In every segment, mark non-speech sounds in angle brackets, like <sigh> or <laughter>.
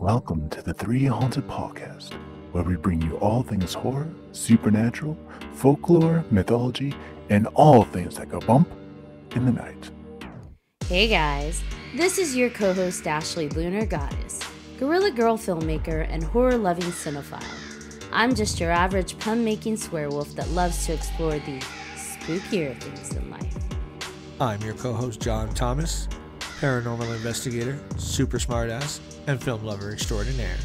Welcome to the Three Haunted Podcast, where we bring you all things horror, supernatural, folklore, mythology, and all things that go bump in the night. Hey guys, this is your co host Ashley Lunar Goddess, Gorilla Girl filmmaker and horror loving cinephile. I'm just your average pun making swearwolf that loves to explore the spookier things in life. I'm your co host, John Thomas, paranormal investigator, super smartass, and film lover extraordinaire.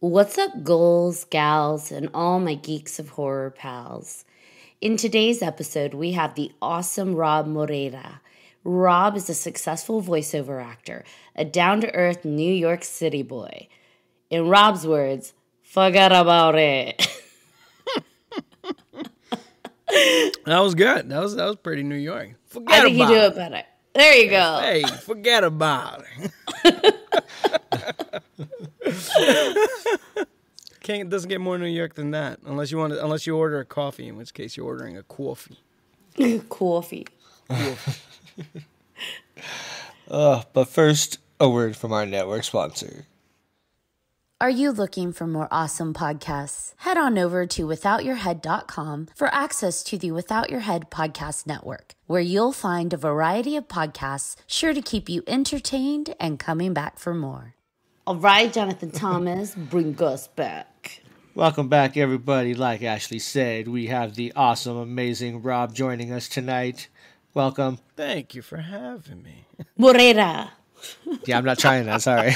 What's up, ghouls, gals, and all my geeks of horror pals? In today's episode, we have the awesome Robb Moreira. Robb is a successful voiceover actor, a down to earth New York City boy. In Robb's words, forget about it. <laughs> That was good. That was that was pretty New York. Forget about. I think you do it better. There you go. Hey, forget about it. <laughs> Can't doesn't get more New York than that unless you want to, unless you order a coffee, in which case you're ordering a coffee. <laughs> Coffee. <laughs> Uh, but first, a word from our network sponsor. Are you looking for more awesome podcasts? Head on over to withoutyourhead.com for access to the Without Your Head podcast network, where you'll find a variety of podcasts sure to keep you entertained and coming back for more. All right, Jonathan Thomas, <laughs> bring us back. Welcome back, everybody. Like Ashley said, we have the awesome, amazing Robb joining us tonight. Welcome. Thank you for having me. Moreira. <laughs> Yeah, I'm not trying that. Sorry.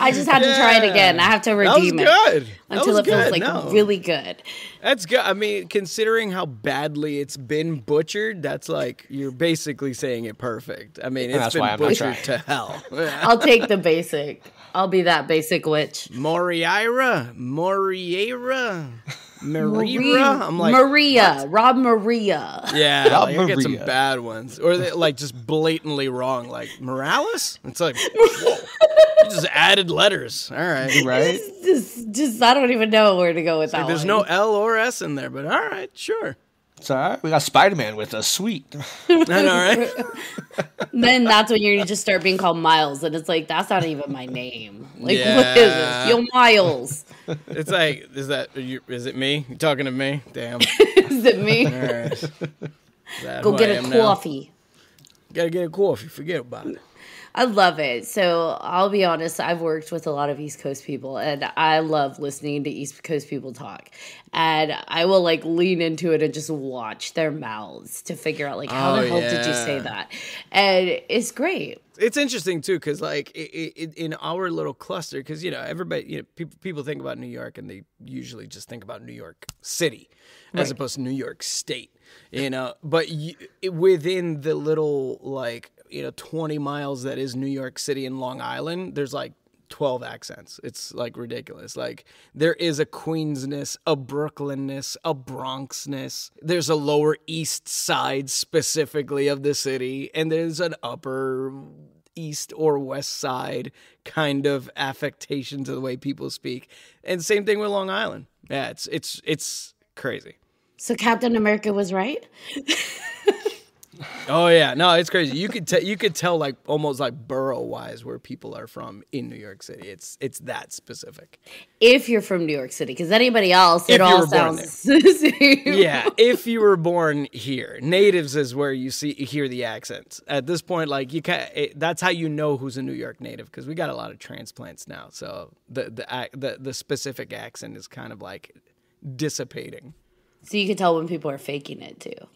I just had to try it again. I have to That was redeem it good. That until was it feels good. like No. really good. That's good. I mean, considering how badly it's been butchered, that's like you're basically saying it perfect. I mean, it's That's been why I'm not butchered to hell. <laughs> I'll take the basic. I'll be that basic witch. Moriira, Moriera, Maria, Marira. I'm like, Maria, Robb Maria. yeah, Rob like, I get some bad ones, or they like just blatantly wrong, like Morales. It's like, <laughs> whoa, you just added letters. All right, right? Just, just I don't even know where to go with that. Like, there's no L or S in there, but all right, sure. It's all right. We got Spider Man with us. <laughs> Sweet. I know, right? <laughs> Then that's when you just start being called Miles, and it's like that's not even my name. Like what is Yeah. this? Yo, Miles. <laughs> It's like, is that are you, is it me? You talking to me? Damn. is it me? All right. Go get I a am now? coffee. Gotta get a coffee. Forget about it. I love it. So I'll be honest, I've worked with a lot of East Coast people and I love listening to East Coast people talk. And I will like lean into it and just watch their mouths to figure out like how Oh, the hell did you say that? And it's great. It's interesting too, because like i i in our little cluster, because you know everybody, you know, people people think about New York and they usually just think about New York City as opposed to New York State, you know. But you, within the little like you know twenty miles that is New York City and Long Island, there's like 12 accents. It's like ridiculous. Like there is a Queensness, a Brooklynness, a Bronxness. There's a lower east side specifically of the city and there's an upper east or west side kind of affectation to the way people speak. And same thing with Long Island. Yeah, it's it's it's crazy. So Captain America was right? <laughs> Oh yeah, no, it's crazy. You could tell you could tell like almost like borough wise where people are from in New York City. It's it's that specific. If you're from New York City, because anybody else, it If you all sounds <laughs> the same. yeah, if you were born here, natives is where you see hear the accents. At this point, like you can, it, that's how you know who's a New York native because we got a lot of transplants now. So the the the the specific accent is kind of like dissipating. So you can tell when people are faking it too.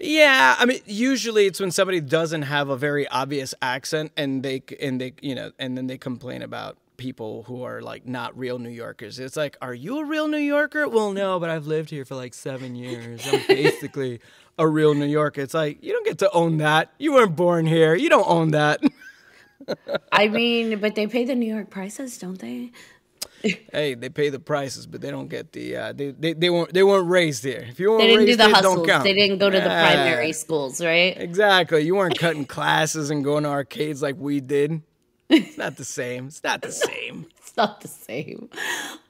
Yeah, I mean, usually it's when somebody doesn't have a very obvious accent and they and they you know and then they complain about people who are like not real New Yorkers. It's like, are you a real New Yorker? Well, no, but I've lived here for like seven years. I'm basically a real New Yorker. It's like you don't get to own that. You weren't born here. You don't own that. <laughs> I mean, but they pay the New York prices, don't they? <laughs> hey, they pay the prices, but they don't get the uh, they, they they weren't they weren't raised here. If you weren't They didn't do raised the here, don't hustles. count. They didn't go to the Yeah. primary schools, right? Exactly. You weren't cutting <laughs> classes and going to arcades like we did. It's not the same. It's not the same. <laughs> It's not the same.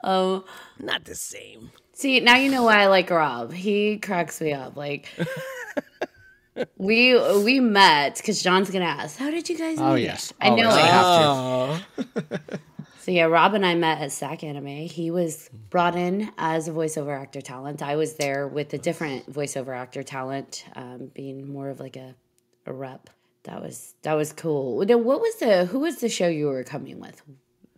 Um, Not the same. see, now you know why I like Robb. He cracks me up. Like we we met because John's gonna ask, "How did you guys?" Oh, meet?" yes. I know Always. it. have Oh, So yeah, Robb and I met at SAC Anime. He was brought in as a voiceover actor talent. I was there with a different voiceover actor talent, um, being more of like a, a rep. That was that was cool. Then What was the who was the show you were coming with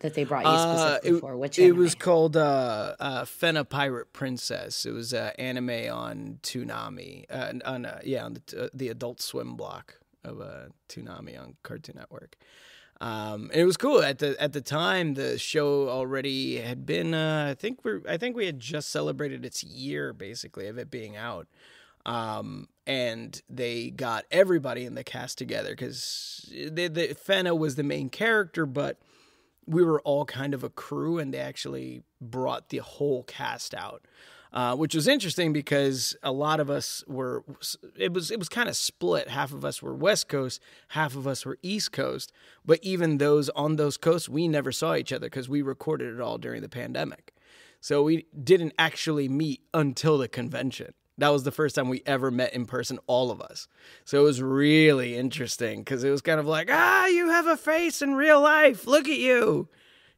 that they brought you Uh, specifically it, for? Which it was called uh, uh, Fena Pirate Princess. It was uh, anime on Toonami. Uh, on uh, yeah, on the, uh, the Adult Swim block of uh, Toonami on Cartoon Network. Um, and it was cool at the at the time. The show already had been. Uh, I think we're. I think we had just celebrated its year, basically, of it being out. Um, and they got everybody in the cast together because the, the Fena was the main character, but we were all kind of a crew, and they actually brought the whole cast out. Uh, which was interesting because a lot of us were it was it was kind of split. Half of us were west coast half of us were east coast. But even those on those coasts we never saw each other because we recorded it all during the pandemic. So we didn't actually meet until the convention. That was the first time we ever met in person all of us. So it was really interesting because it was kind of like ah you have a face in real life. Look at you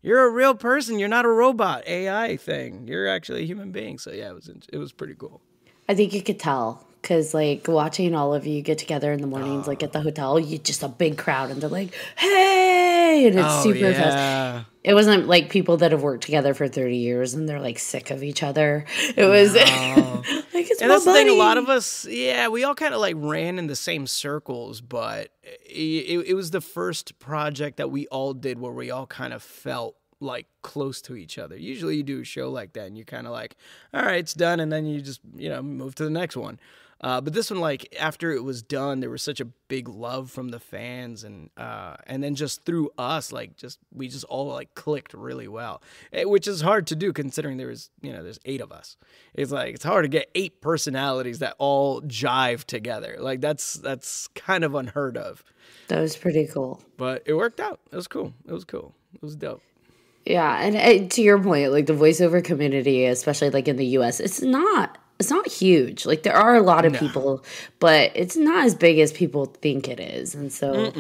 you're a real person. You're not a robot AI thing. You're actually a human being. So yeah, it was it was pretty cool. I think you could tell because like watching all of you get together in the mornings, like oh. at the hotel, you just a big crowd, and they're like, "Hey!" and it's oh, super fast. It wasn't like people that have worked together for 30 years and they're like sick of each other. It was <laughs> like it's And my that's the thing. A lot of us, yeah, we all kind of like ran in the same circles, but it, it was the first project that we all did where we all kind of felt like close to each other. Usually, you do a show like that, and you're kind of like, all right, it's done, and then you just you know move to the next one. Uh, but this one, like after it was done, there was such a big love from the fans, and uh, and then just through us, like just we just all like clicked really well, Eh, which is hard to do considering there was you know there's eight of us. It's like it's hard to get eight personalities that all jive together. Like that's that's kind of unheard of, That was pretty cool. but it worked out. It was cool. It was cool. It was dope. Yeah, and uh, to your point, like the voiceover community, especially like in the US, it's not it's not huge. Like there are a lot of people, but it's not as big as people think it is. And so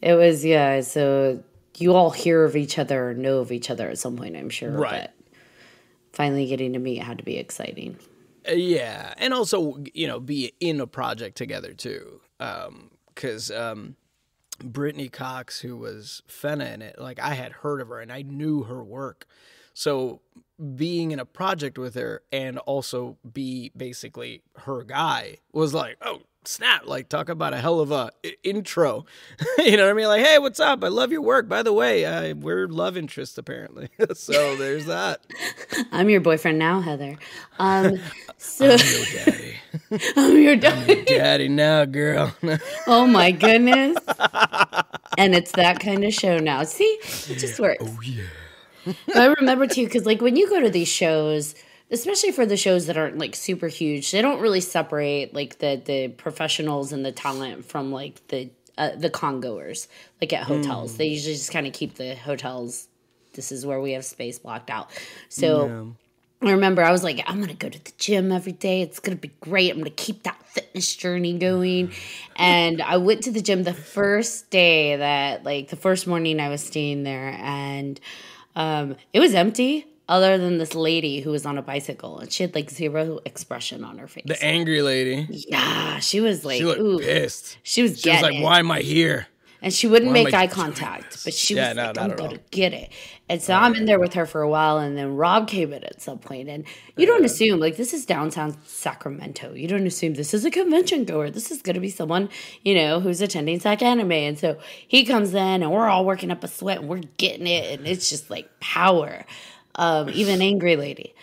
it was yeah, so you all hear of each other or know of each other at some point, I'm sure. Right. But finally getting to meet had to be exciting. Uh, Yeah, and also you know be in a project together too, because um, Brittany Cox, who was Fena in it, like I had heard of her and I knew her work, so being in a project with her and also be basically her guy was like, oh snap! Like talk about a hell of a i- intro, <laughs> you know what I mean? Like, hey, what's up? I love your work. By the way, uh, we're love interests apparently, <laughs> so there's that. <laughs> I'm your boyfriend now, Heather. Um so Yo, daddy, I'm your dad. daddy now, girl. Oh my goodness. and it's that kind of show now. See, it just works. oh yeah. I remember too, because like when you go to these shows, especially for the shows that aren't like super huge, they don't really separate like the the professionals and the talent from like the uh, the congoers like at hotels. They usually just kind of keep the hotels. This is where we have space blocked out. So. I remember I was like, I'm gonna go to the gym every day. It's gonna be great. I'm gonna keep that fitness journey going. <sighs> And I went to the gym the first day that, like, the first morning I was staying there, and um, it was empty, other than this lady who was on a bicycle, and she had like zero expression on her face. The angry lady. yeah, she was like, She looked ooh, pissed. she was She was like, it. "Why am I here?" And she wouldn't make eye <laughs> contact, but she Yeah, was no, like, I'm going to get it. And so I'm in there with her for a while, and then Rob came in at some point, And you don't assume, like, this is downtown Sacramento. You don't assume this is a convention goer. This is going to be someone, you know, who's attending Sac Anime. And so he comes in, and we're all working up a sweat, and we're getting it. And it's just like power. Um, even <sighs> Angry Lady.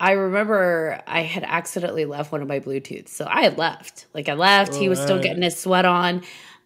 I remember I had accidentally left one of my Bluetooths. So I had left. Like I left, he was still getting his sweat on.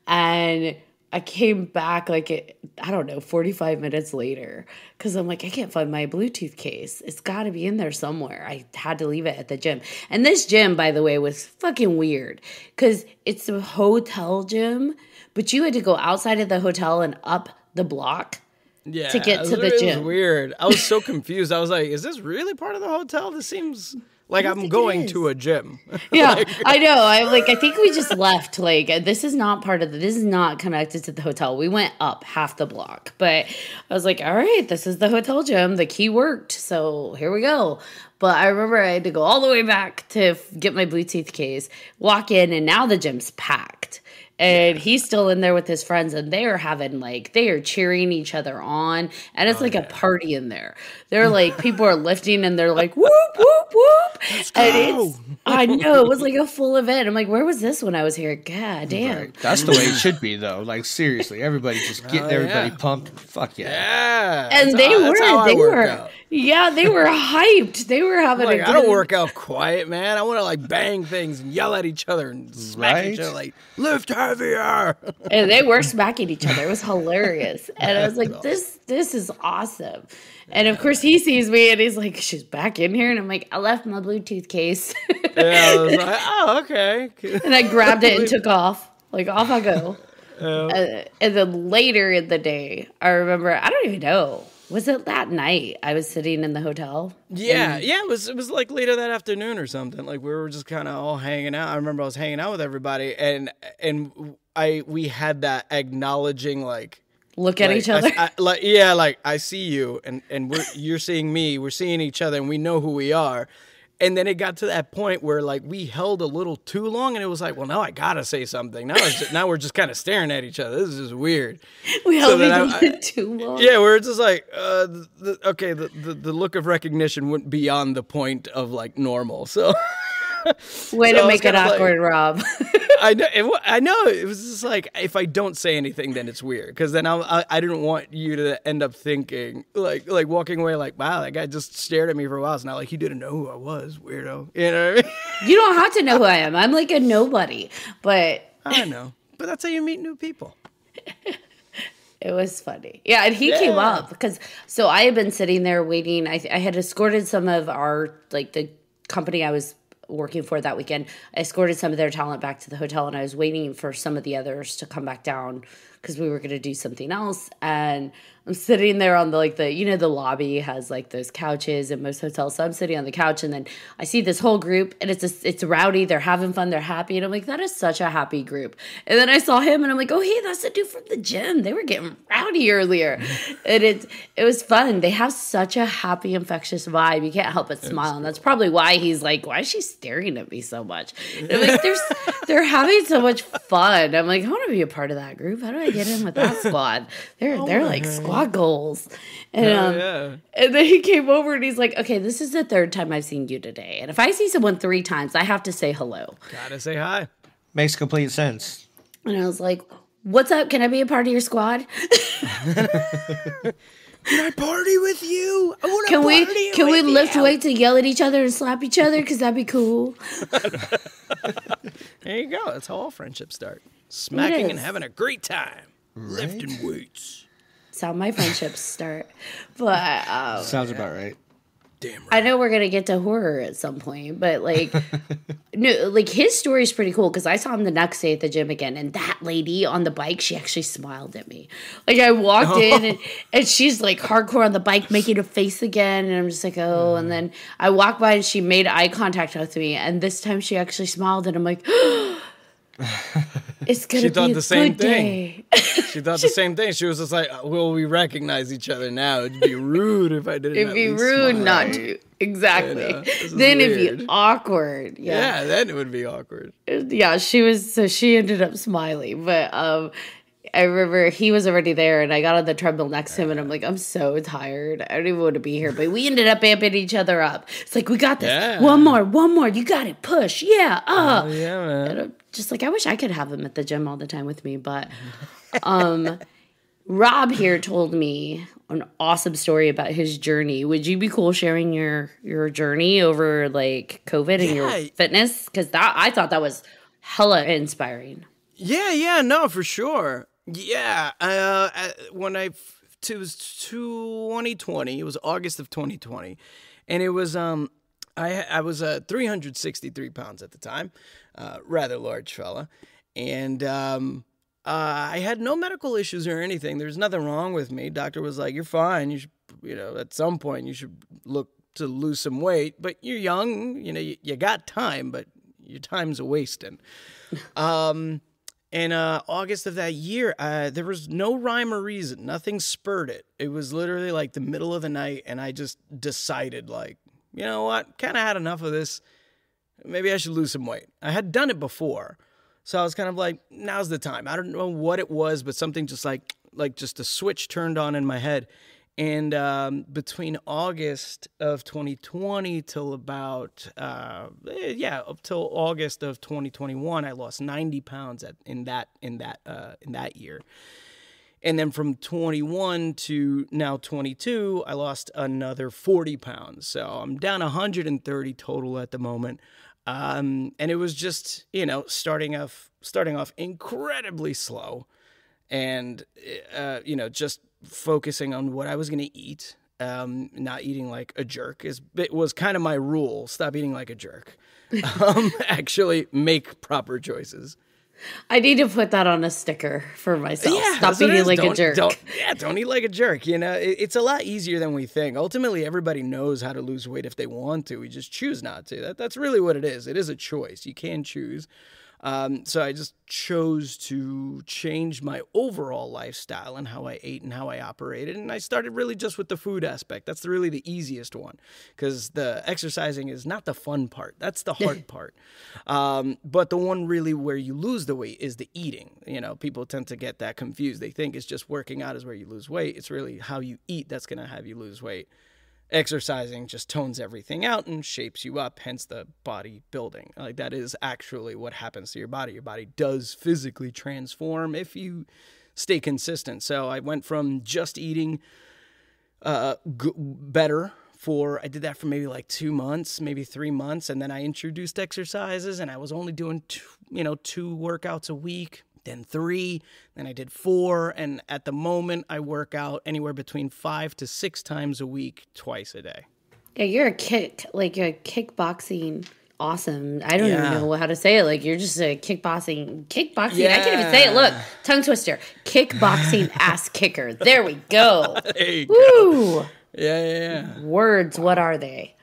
And I came back like it, I don't know, 45 minutes later because I'm like, I can't find my Bluetooth case. It's got to be in there somewhere. I had to leave it at the gym. And this gym, by the way, was fucking weird because it's a hotel gym, but you had to go outside of the hotel and up the block Yeah, to get to the it was gym. weird. I was so <laughs> confused. I was like, "Is this really part of the hotel? This seems like I'm going is. to a gym." <laughs> Yeah, I know. I like. I think we just left. Like, this is not part of the. This is not connected to the hotel. We went up half the block, but I was like, all right, this is the hotel gym. The key worked, so here we go. But I remember I had to go all the way back to get my Bluetooth case, walk in, and now the gym's packed. And he's still in there with his friends, and they are having like they are cheering each other on, and it's oh, like a party in there. They're <laughs> like people are lifting, and they're like whoop whoop whoop, and it's I know it was like a full event. I'm like, where was this when I was here? God damn. That's the way it should be, though. Like seriously, everybody just <laughs> getting Oh, everybody yeah. pumped. Fuck yeah. Yeah, And that's they how- that's how were, I they work were, out. Yeah, they were hyped. They were having Like I don't work out quiet, man. I want to like bang things and yell at each other and smack each other like lift heavier. <laughs> and they were smacking each other. It was hilarious, and I was like, <laughs> "This, this is awesome." And of course, he sees me, and he's like, "She's back in here," and I'm like, "I left my Bluetooth case," <laughs> yeah, I was like, oh okay. and I grabbed it and took off. Like off I go. Uh, and then later in the day, I remember I don't even know. Was it that night I was sitting in the hotel? Yeah, yeah, it was it was like later that afternoon or something. Like we were just kind of all hanging out. I remember I was hanging out with everybody, and and I we had that acknowledging like Look at like, each other. I, I- like yeah, like I see you, and and we're you're seeing me. We're seeing each other, and we know who we are. And then it got to that point where like we held a little too long, and it was like, well, now I gotta say something. Now it's just, now we're just kind of staring at each other. This is just weird. <laughs> we held each I- other too long. Yeah, we're just like, uh, the, the, okay, the, the the look of recognition went beyond the point of like normal. So <laughs> <laughs> Way So to make it kinda like- awkward, Robb. <laughs> I know, it, I know, it was just like if I don't say anything, then it's weird because then I'll, I I didn't want you to end up thinking like like walking away like, wow, that guy just stared at me for a while. It's not like he didn't know who I was, weirdo. You know what I mean? <laughs> you don't have to know who I am. I'm like a nobody, but I know, but that's how you meet new people. It was funny. Yeah, and he came up because so I had been sitting there waiting. I, I had escorted some of our like the company I was working for that weekend. I escorted some of their talent back to the hotel, and I was waiting for some of the others to come back down because we were going to do something else. And I'm sitting there on the like the you know the lobby has like those couches in most hotels. So I'm sitting on the couch, and then I see this whole group, and it's a, it's rowdy. They're having fun. They're happy, and I'm like, that is such a happy group. And then I saw him, and I'm like, oh hey, that's the dude from the gym. They were getting rowdy earlier, <laughs> and it it was fun. They have such a happy, infectious vibe. You can't help but smile, and that's probably why he's like, why is she staring at me so much? <laughs> And I'm like, they're they're having so much fun. I'm like, I want to be a part of that group. How do I get in with that <laughs> squad? They're they're like squad goals, and um, yeah. and then he came over and he's like, okay, this is the third time I've seen you today. And if I see someone three times, I have to say hello. Gotta say hi. Makes complete sense. And I was like, what's up? Can I be a part of your squad? <laughs> Can I party with you? I want to Can we party can we with lift you. weights and yell at each other and slap each other? Because that'd be cool. <laughs> There you go. That's how all friendships start. Smacking and is. having a great time. Lifting weights. That's how my friendships start. But um, Sounds about right. Damn right. I know we're gonna get to horror at some point, but like, <laughs> no, like his story is pretty cool because I saw him the next day at the gym again, and that lady on the bike, she actually smiled at me. Like I walked in, oh. and, and she's like hardcore on the bike, making a face again, and I'm just like, oh. And then mm. I walked by, and she made eye contact with me, and this time she actually smiled, and I'm like. <gasps> It's gonna She be thought the same thing. <laughs> She thought the same thing. She was just like, "Will we recognize each other now? It'd be <laughs> rude if I didn't." It'd be rude smile." not to. Exactly. know, this is then it'd be weird. awkward. Yeah, then it would be awkward. yeah, she was so she ended up smiling, but um I remember he was already there and I got on the treadmill next to him and I'm like, I'm so tired. I don't even want to be here. But we ended up amping each other up. It's like, we got this. Yeah. One more, one more. You got it. Push. Yeah. Uh. Yeah, man. Just like, I wish I could have him at the gym all the time with me. But um Robb here told me an awesome story about his journey. Would you be cool sharing your your journey over like COVID and your fitness? Because that I thought that was hella inspiring. Yeah, yeah, no, for sure. Yeah, uh, uh, when I it was 2020, it was August of 2020, and it was um, I I was uh 363 pounds at the time, uh, rather large fella, and um, uh, I had no medical issues or anything. There's nothing wrong with me. Doctor was like, "You're fine. You should, you know, at some point you should look to lose some weight. But you're young. You know, you, you got time, but your time's a wasting." <laughs> um, in uh, August of that year, uh, there was no rhyme or reason. Nothing spurred it. It was literally like the middle of the night, and I just decided, like, you know what? Kind of had enough of this. Maybe I should lose some weight. I had done it before so I was kind of like, now's the time. I don't know what it was, but something just like like just a switch turned on in my head. And um, between August of 2020 till about uh, eh, yeah up till August of 2021, I lost 90 pounds at, in that in that uh, in that year. And then from 21 to now 22, I lost another 40 pounds. So I'm down 130 total at the moment. Um, and it was just you know starting off starting off incredibly slow, and uh, you know just focusing on what I was going to eat, um, not eating like a jerk is it was kind of my rule. Stop eating like a jerk. <laughs> um, actually, make proper choices. I need to put that on a sticker for myself. Yeah, Stop eating like don't, a jerk. Don't, yeah, don't eat like a jerk. You know, it, it's a lot easier than we think. Ultimately, everybody knows how to lose weight if they want to. We just choose not to. That, that's really what it is. It is a choice. You can choose. Um, so I just chose to change my overall lifestyle and how I ate and how I operated. And I started really just with the food aspect. That's really the easiest one because the exercising is not the fun part. That's the hard <laughs> part. Um, but the one really where you lose the weight is the eating. You know, people tend to get that confused. They think it's just working out is where you lose weight. It's really how you eat that's going to have you lose weight exercising just tones everything out and shapes you up hence the body building like that is actually what happens to your body. Your body does physically transform if you stay consistent. So i went from just eating uh, better for i did that for maybe like two months maybe three months and then i introduced exercises and i was only doing two, you know two workouts a week then three, then I did four, and at the moment I work out anywhere between five to six times a week, twice a day. Yeah, you're a kick like you're a kickboxing awesome. I don't yeah. even know how to say it. Like you're just a kickboxing kickboxing. Yeah. I can't even say it. Look, tongue twister. Kickboxing <laughs> ass kicker. There we go. there you Woo! Go. Yeah, yeah, yeah. Words, what are they?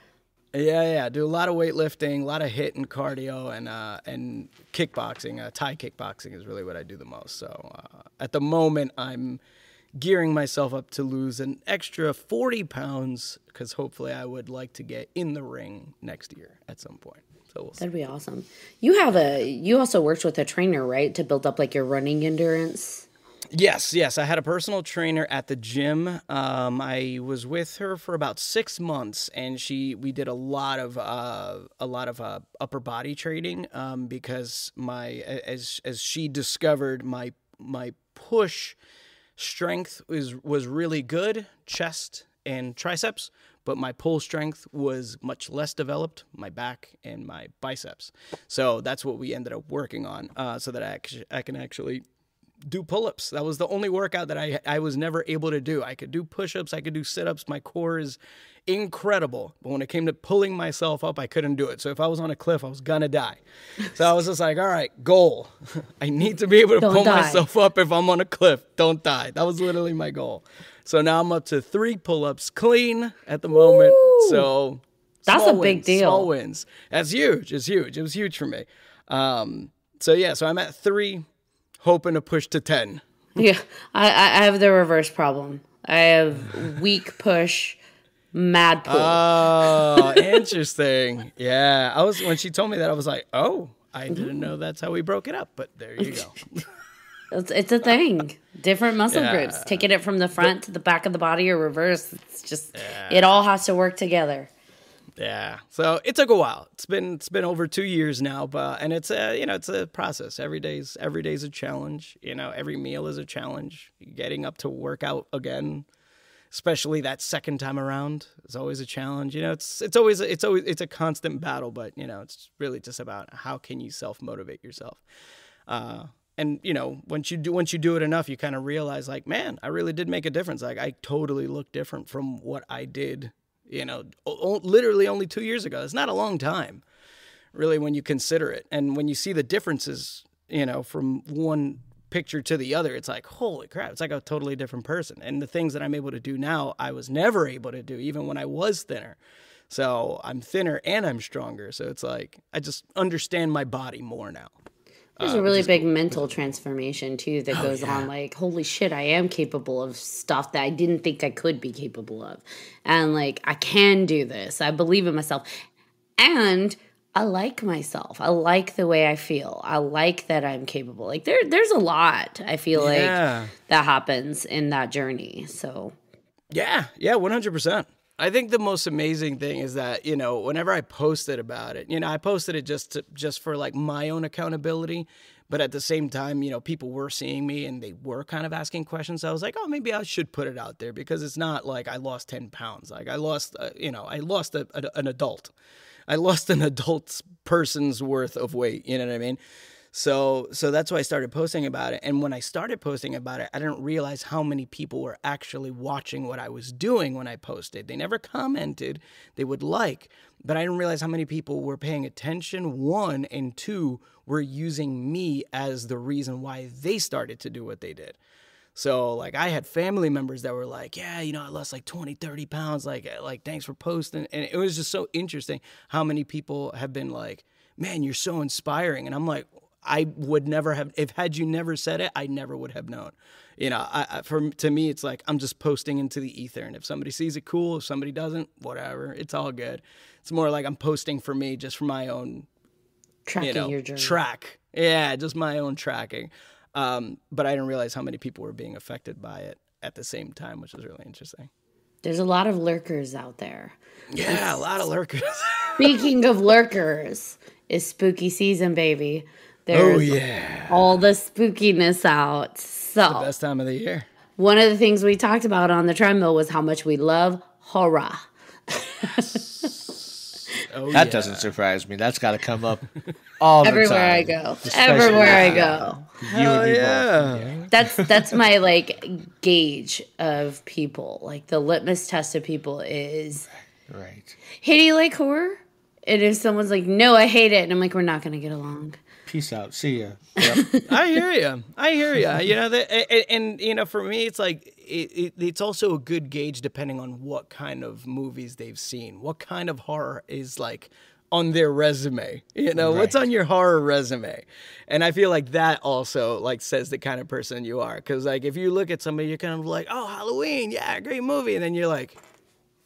Yeah, yeah. Do a lot of weightlifting, a lot of HIIT and cardio, and uh, and kickboxing. Uh, Thai kickboxing is really what I do the most. So uh, at the moment, I'm gearing myself up to lose an extra 40 pounds because hopefully I would like to get in the ring next year at some point. So we'll That'd be awesome. You have a you also worked with a trainer, right, to build up like your running endurance. Yes, yes. I had a personal trainer at the gym. Um, I was with her for about six months, and she we did a lot of uh, a lot of uh, upper body training um, because my as as she discovered my my push strength was was really good, chest and triceps, but my pull strength was much less developed, my back and my biceps. So that's what we ended up working on, uh, so that I, I can actually do pull-ups. That was the only workout that I I was never able to do. I could do push-ups, I could do sit-ups. My core is incredible, but when it came to pulling myself up, I couldn't do it. So if I was on a cliff, I was gonna die. So I was just like, all right, goal. <laughs> I need to be able to Don't pull die. myself up if I'm on a cliff. Don't die. That was literally my goal. So now I'm up to three pull-ups clean at the moment. So that's a big deal. Small wins. That's huge. It's huge. It was huge for me. Um, so yeah, so I'm at three hoping to push to 10. <laughs> Yeah, I, I have the reverse problem. I have weak push, mad pull. Oh, <laughs> interesting. yeah, I was when she told me that I was like, oh, I didn't mm-hmm. know that's how we broke it up. But there you go. <laughs> it's, it's a thing. Different muscle yeah. groups, taking it from the front to the back of the body or reverse. It's just yeah. it all has to work together. Yeah. So it took a while. It's been it's been over two years now, but and it's a you know it's a process. Every day's every day's a challenge. You know, every meal is a challenge. Getting up to work out again, especially that second time around, is always a challenge. You know, it's it's always it's always it's a constant battle, but you know, it's really just about how can you self motivate yourself. Uh, and you know once you do once you do it enough you kind of realize like man i really did make a difference like i totally look different from what i did you know, literally only two years ago. It's not a long time, really, when you consider it. And when you see the differences, you know, from one picture to the other, it's like, holy crap, it's like a totally different person. And the things that I'm able to do now, I was never able to do, even when I was thinner. So I'm thinner and I'm stronger. So it's like, I just understand my body more now. There's uh, a really big mental transformation too that oh, goes on. Like, holy shit, I am capable of stuff that I didn't think I could be capable of. And like, I can do this. I believe in myself. And I like myself. I like the way I feel. I like that I'm capable. Like there there's a lot I feel Yeah. like that happens in that journey. So Yeah, yeah, one hundred percent. I think the most amazing thing is that you know whenever I posted about it, you know, I posted it just to, just for like my own accountability, but at the same time, you know, people were seeing me and they were kind of asking questions. So I was like, oh, maybe I should put it out there because it's not like I lost ten pounds. Like I lost, uh, you know, I lost a, a, an adult. I lost an <laughs> adult person's worth of weight. You know what I mean? So so that's why I started posting about it. And when I started posting about it, I didn't realize how many people were actually watching what I was doing when I posted. They never commented. They would like, but I didn't realize how many people were paying attention. One and two were using me as the reason why they started to do what they did. So like I had family members that were like, yeah, you know, I lost like 20, 30 pounds. Like, uh, like thanks for posting. And it was just so interesting how many people have been like, man, you're so inspiring. And I'm like, I would never have, if had you never said it, I never would have known. You know, I, I, for to me, it's like I'm just posting into the ether, and if somebody sees it, cool. If somebody doesn't, whatever. It's all good. It's more like I'm posting for me, just for my own tracking you know, your journey. track. Yeah, just my own tracking. Um, but I didn't realize how many people were being affected by it at the same time, which was really interesting. There's a lot of lurkers out there. Yeah, a lot of lurkers. <laughs> Speaking of lurkers, is spooky season, baby. Oh, there's oh yeah, all the spookiness out. So the best time of the year. one of the things we talked about on the treadmill was how much we love horror. <laughs> Oh That yeah. doesn't surprise me. That's got to come up all the Everywhere I go. Especially Everywhere I go. You Hell and yeah. That's that's my like gauge of people. Like the litmus test of people is Right. hey, do you like horror? And if someone's like, no, I hate it, and I'm like, we're not gonna get along. Peace out. See ya. Yep. <laughs> I hear you. I hear you. You know, that, and, and you know, for me, it's like it, it, it's also a good gauge depending on what kind of movies they've seen, what kind of horror is like on their resume. You know, what's on your horror resume, and I feel like that also like says the kind of person you are. Because like if you look at somebody, you're kind of like, oh, Halloween, yeah, great movie, and then you're like,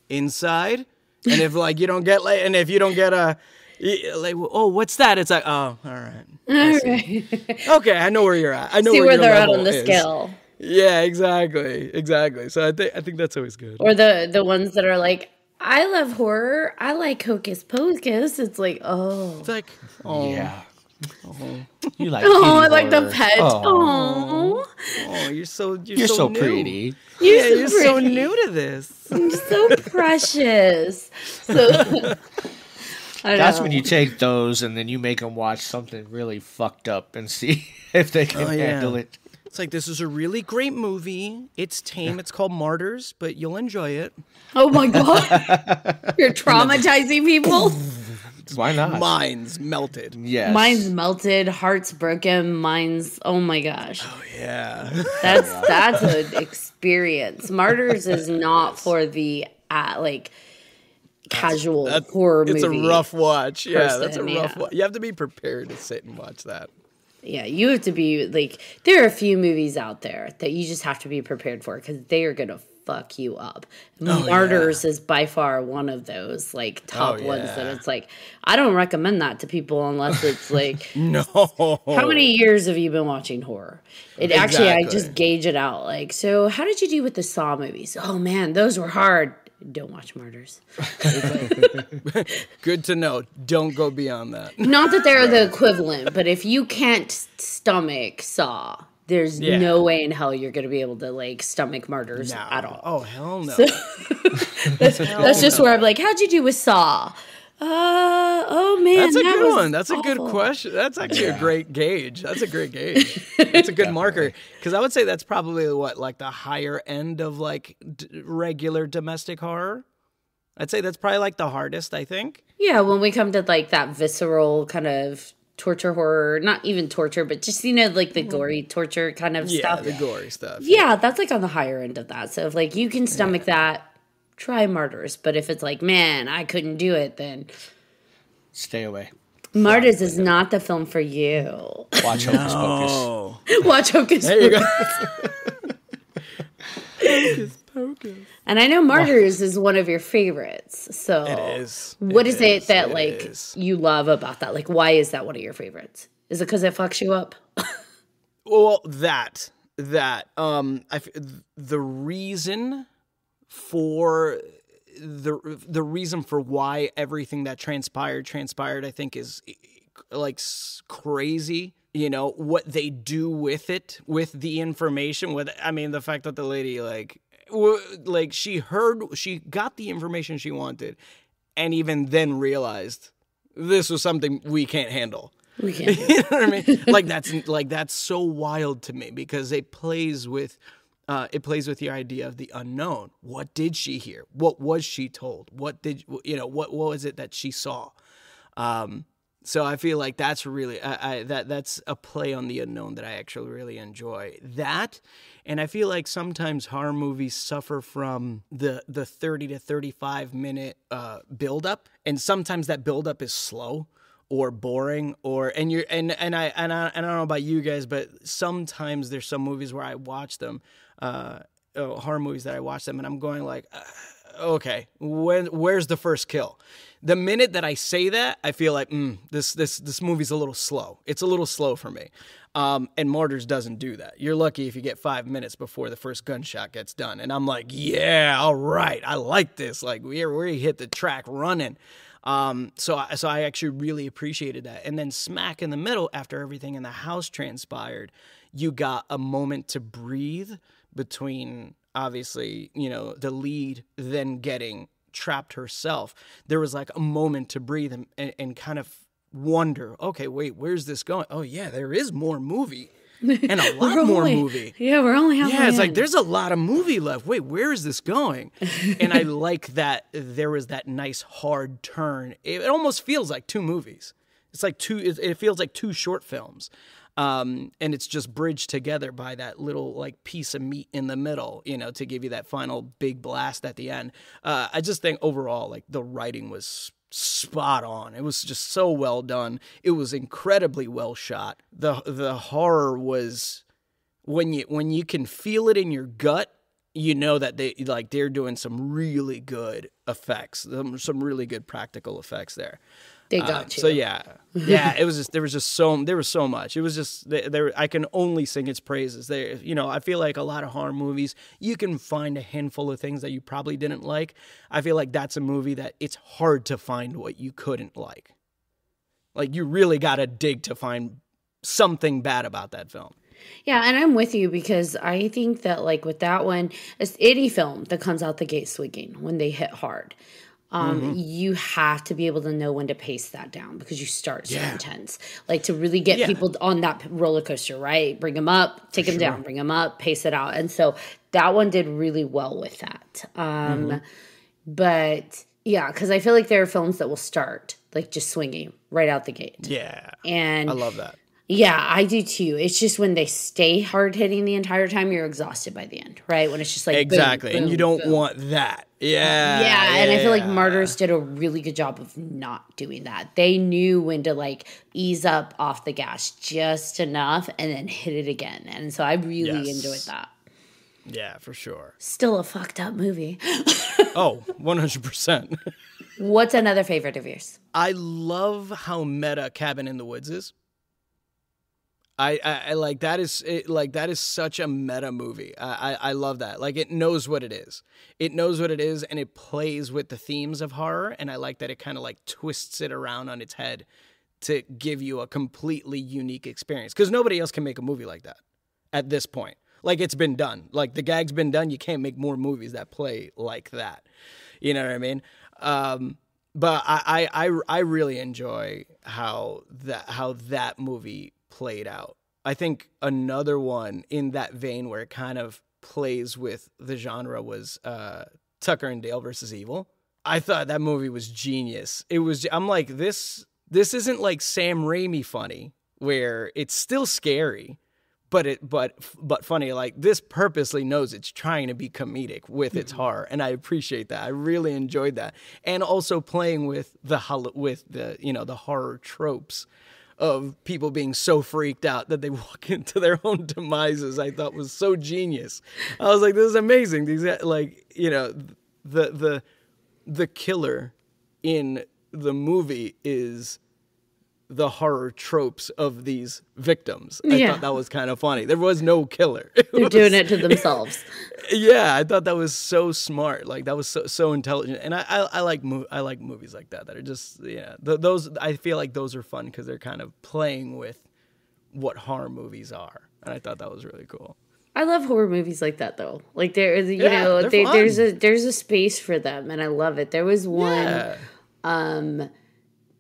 inside, and if like you don't get like, and if you don't get a y- like, oh, what's that? It's like, oh, all right. I see. Okay, I know where you're at. I know See where, where they're at level on the is. scale. Yeah, exactly, exactly. So I think I think that's always good. Or the the ones that are like, I love horror. I like Hocus Pocus. It's like, oh, It's like, oh, Yeah. Oh. <laughs> You like oh, I like the pet. Oh, Oh, oh, you're so you're, you're so new. pretty. you're, Yeah, so, you're so new to this. You're so <laughs> precious. So I <laughs> That's know. when you take those and then you make them watch something really fucked up and see <laughs> if they can Oh, yeah. handle it. It's like this is a really great movie. It's tame. It's called Martyrs, but you'll enjoy it. Oh my god, <laughs> you're traumatizing people. <laughs> Why not? Minds melted. yes. Mine's melted, hearts broken. Mine's oh my gosh. Oh yeah. That's that's an experience. Martyrs is not for the uh, like casual That's- horror it's movie. a rough watch. Yeah, that's a rough yeah. watch. You have to be prepared to sit and watch that. Yeah, you have to be like there are a few movies out there that you just have to be prepared for because they are gonna fuck you up. Oh, Martyrs is by far one of those like oh, top Oh, ones that it's like I don't recommend that to people unless it's like <laughs> No. How many years have you been watching horror? It actually, I just gauge it out. Like, so how did you do with the Saw movies? Oh man, those were hard. Don't watch Martyrs. Good to know. Don't go beyond that. Not that they're the equivalent, but if you can't stomach Saw, there's Yeah. no way in hell you're going to be able to like stomach Martyrs No. at all. Oh hell no. <laughs> That's just where I'm like, how'd you do with Saw? Uh, oh man, That's a that good was one. That's a good question. That's actually a great gauge. That's a great gauge. <laughs> That's a good marker because I would say that's probably what like the higher end of like d- regular domestic horror. I'd say that's probably like the hardest. I think. Yeah, when we come to like that visceral kind of torture horror, not even torture, but just you know like the gory torture kind of Yeah, stuff. the gory stuff. Yeah, that's like on the higher end of that. So if like you can stomach that, try Martyrs. But if it's like, man, I couldn't do it, then Stay away. Martyrs is not the film for you. Watch Hocus Pocus. Oh, <laughs> Watch Hocus there you go. And I know Martyrs is one of your favorites. So It is. What It is it is. that It like is. you love about that? Like why is that one of your favorites? Is it because it fucks you up? <laughs> Well, that that um, I f- the reason for the the reason for why everything that transpired transpired, I think, is like crazy. You know what they do with it, with the information. With I mean, the fact that the lady like like she heard, she got the information she wanted, and even then realized this was something we can't handle. We <laughs> can't. You know what I mean? Like that's like that's so wild to me because it plays with uh, it plays with the idea of the unknown. What did she hear? What was she told? What did you know? What what was it that she saw? Um, so I feel like that's really I, I, that that's a play on the unknown that I actually really enjoy. That, and I feel like sometimes horror movies suffer from the the thirty to thirty five minute uh, build up, and sometimes that build up is slow or boring or and you're and and I and I, and I don't know about you guys, but sometimes there's some movies where I watch them, uh, uh, horror movies that I watch them, and I'm going like, uh, okay, when where's the first kill? The minute that I say that, I feel like mm, this this this movie's a little slow. It's a little slow for me. Um, and Martyrs doesn't do that. You're lucky if you get five minutes before the first gunshot gets done. And I'm like, yeah, all right, I like this. Like we we hit the track running. Um, so I, so I actually really appreciated that. And then smack in the middle, after everything in the house transpired, you got a moment to breathe between obviously you know the lead then getting trapped herself. There was like a moment to breathe and, and, and kind of wonder, okay, wait, where's this going? Oh yeah, there is more movie. <laughs> And a lot We're more movie. Yeah, we're only halfway Yeah, it's like there's a lot of movie left. Wait, where is this going? and I <laughs> like that there was that nice hard turn. It, it almost feels like two movies. It's like two. It, it feels like two short films, um, and it's just bridged together by that little like piece of meat in the middle. You know, to give you that final big blast at the end. Uh, I just think overall, like the writing was spot on. It was just so well done. It was incredibly well shot. the The horror was when you when you can feel it in your gut, you know that they like they're doing some really good effects, some, some really good practical effects there. They Uh, got you. so yeah, <laughs> yeah, it was just there was just so there was so much. It was just there. there I can only sing its praises. There, you know, I feel like a lot of horror movies you can find a handful of things that you probably didn't like. I feel like that's a movie that it's hard to find what you couldn't like. Like you really got to dig to find something bad about that film. Yeah, and I'm with you because I think that like with that one, it's any film that comes out the gate swinging when they hit hard. Um, Mm-hmm. you have to be able to know when to pace that down because you start so Yeah. intense. Like to really get Yeah. people on that roller coaster, right? Bring them up, take them down, bring them up, pace it out. And so that one did really well with that. Um, Mm-hmm. But yeah, because I feel like there are films that will start like just swinging right out the gate. Yeah, And I love that. Yeah, I do too. It's just when they stay hard hitting the entire time, you're exhausted by the end, right? When it's just like boom, Exactly, and you don't boom. want that. Yeah, Yeah, and I feel like yeah. Martyrs did a really good job of not doing that. They knew when to like ease up off the gas just enough and then hit it again. And so I really Yes. enjoyed that. Yeah, for sure. Still a fucked up movie. <laughs> Oh, 100%. What's another favorite of yours? I love how meta Cabin in the Woods is. I, I, I like that is it, like that is such a meta movie. I, I I love that. Like it knows what it is. It knows what it is, and it plays with the themes of horror. And I like that it kind of like twists it around on its head to give you a completely unique experience. Because nobody else can make a movie like that at this point. Like it's been done. Like the gag's been done. You can't make more movies that play like that. You know what I mean? Um, but I, I, I, I really enjoy how that how that movie played out. I think another one in that vein where it kind of plays with the genre was uh, Tucker and Dale versus Evil. I thought that movie was genius. It was. I'm like this. this isn't like Sam Raimi funny where it's still scary, but it but but funny. Like this purposely knows it's trying to be comedic with its horror, and I appreciate that. I really enjoyed that, and also playing with the with the you know the horror tropes of people being so freaked out that they <laughs> walk into their own demises. I thought was so genius. I was like, this is amazing. These like you know the the the killer in the movie is the horror tropes of these victims. I Yeah. thought that was kind of funny. There was no killer. <laughs> It They're was- doing it to themselves. <laughs> Yeah, I thought that was so smart. Like that was so so intelligent, and I I, I like mo- I like movies like that that are just yeah. Th- those I feel like those are fun because they're kind of playing with what horror movies are, and I thought that was really cool. I love horror movies like that though. Like there is, you Yeah, know, they're there's a there's a space for them, and I love it. There was one. Yeah. Um,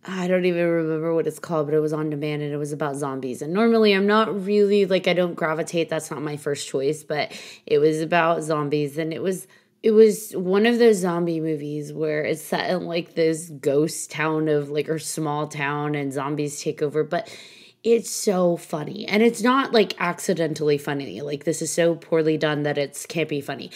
I don't even remember what it's called, but it was on demand and it was about zombies. And normally I'm not really like I don't gravitate, that's not my first choice, but it was about zombies and it was it was one of those zombie movies where it's set in like this ghost town of like or small town and zombies take over, but it's so funny. And it's not like accidentally funny. Like this is so poorly done that it's can't be funny.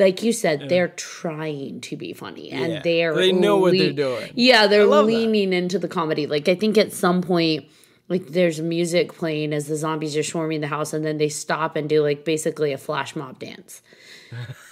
Like you said, they're trying to be funny and Yeah. they're They know what they're doing. yeah, they're love that. leaning into the comedy. Like I think at some point, like there's music playing as the zombies are swarming the house, and then they stop and do like basically a flash mob dance. <laughs>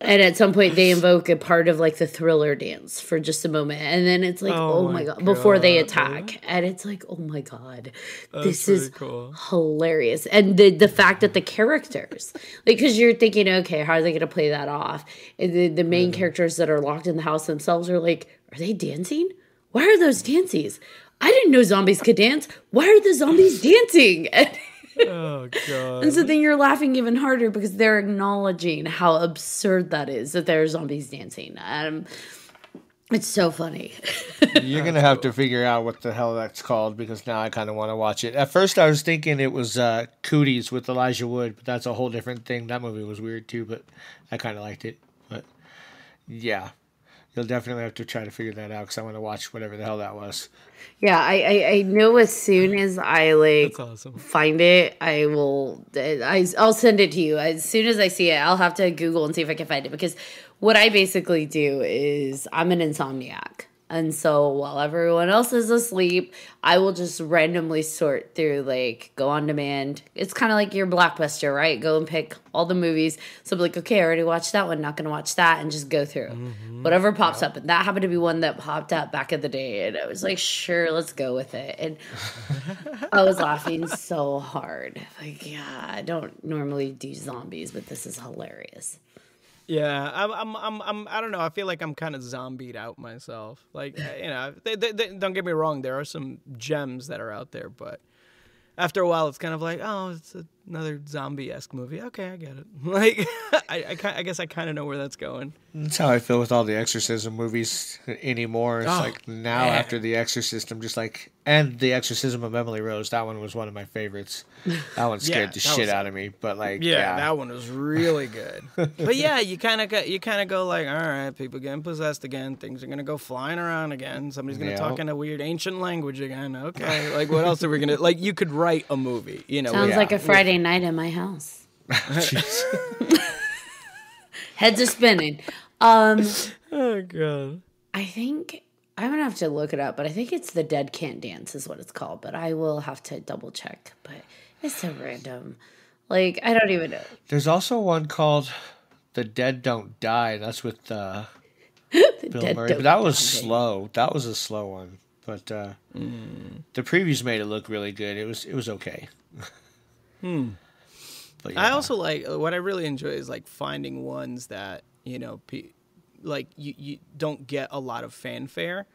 and at some point, they invoke a part of like the thriller dance for just a moment, and then it's like, oh, oh my god, before they attack, and it's like, oh my god, this is cool. hilarious. And the the fact that the characters like because you're thinking okay how are they going to play that off? And the, the main characters that are locked in the house themselves are like are they dancing? Why are those dances i didn't know zombies could dance. Why are the zombies dancing? <laughs> And, Oh god. and so then you're laughing even harder because they're acknowledging how absurd that is that there are zombies dancing um it's so funny <laughs> You're gonna have to figure out what the hell that's called because now I kind of want to watch it. At first, I was thinking it was uh, Cooties with Elijah Wood, but that's a whole different thing. That movie was weird too, but I kind of liked it. But yeah, you'll definitely have to try to figure that out because I want to watch whatever the hell that was. yeah I, I i know as soon as i like awesome. find it, I will. I I'll send it to you as soon as I see it. I'll have to Google and see if I can find it because what I basically do is I'm an insomniac. And so while everyone else is asleep, I will just randomly sort through, like, go on demand. It's kind of like your blockbuster, right? Go and pick all the movies. So be like, okay, I already watched that one, not going to watch that, and just go through mm-hmm. whatever pops up. And that happened to be one that popped up back in the day. And I was like, sure, let's go with it. And <laughs> I was laughing so hard. Like, yeah, I don't normally do zombies, but this is hilarious. Yeah, I'm, I'm, I'm, I'm, I don't know. I feel like I'm kind of zombied out myself. Like, uh, you know, they, they, they, don't get me wrong. There are some gems that are out there, but after a while, it's kind of like, oh, it's another zombie-esque movie. Okay, I get it. <laughs> Like, I, I, I guess I kind of know where that's going. That's how I feel with all the Exorcism movies anymore. It's Oh, like now man. after the Exorcist, I'm just like, and the Exorcism of Emily Rose. That one was one of my favorites. That one <laughs> scared Yeah, the shit was- out of me. But like, Yeah, yeah, that one was really good. <laughs> but yeah, you kind of you kind of go like, all right, people getting possessed again. Things are gonna go flying around again. Somebody's gonna Yeah. talk in a weird ancient language again. Okay, like what else are we gonna like? You could write a movie, you know? Sounds with- like a Friday night in my house. <laughs> Heads are spinning. Um, <laughs> oh god. I think I'm gonna have to look it up, but I think it's the Dead Can't Dance is what it's called. But I will have to double check. But it's so random. Like I don't even know. There's also one called The Dead Don't Die. That's with uh, <laughs> The Bill Dead Murray. But that was Die. slow. That was a slow one. But uh, the previews made it look really good. It was it was okay. Hmm. But I also like what I really enjoy is like finding ones that you know, pe- like you you don't get a lot of fanfare,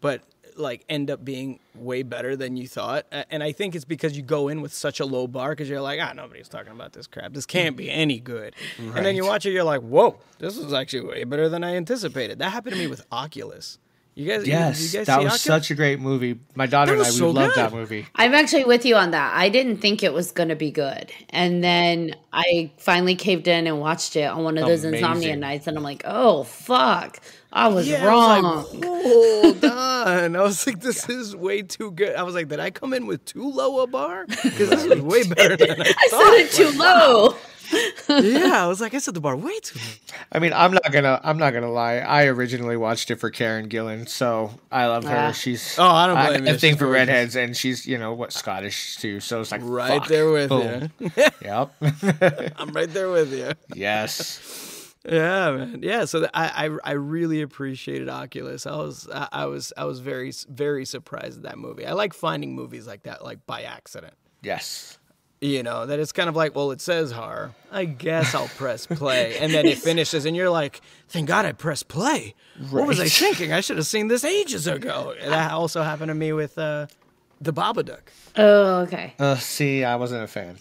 but like end up being way better than you thought. And I think it's because you go in with such a low bar because you're like, ah, nobody's talking about this crap. This can't be any good. And then you watch it, you're like, whoa, this is actually way better than I anticipated. That happened to me with Oculus. You guys, Yes, you guys that see was Oculus? such a great movie. My daughter and I we so loved good. that movie. I'm actually with you on that. I didn't think it was going to be good. And then I finally caved in and watched it on one of those insomnia nights. And I'm like, oh, fuck. I was Yeah, wrong. I was like, hold <laughs> on. I was like, this is way too good. I was like, did I come in with too low a bar? Because this was <laughs> way better than I I thought. set it too low. Yeah, I was like, I set the bar way too low. I mean, I'm not gonna I'm not gonna lie. I originally watched it for Karen Gillan, so I love her. Ah. She's Oh, I don't blame you. a thing for redheads, and she's you know what Scottish too. So it's like Right fuck, there with boom. you. <laughs> Yep. <laughs> I'm right there with you. yes. Yeah, man. Yeah, so th- I, I I really appreciated Oculus. I was I, I was I was very very surprised at that movie. I like finding movies like that like by accident. Yes. You know, that it's kind of like, well, it says har. I guess I'll press <laughs> play. And then it finishes, and you're like, thank God I pressed play. What was I thinking? I should have seen this ages <laughs> ago. And that also happened to me with uh, The Babadook. Oh, okay. Uh, see, I wasn't a fan.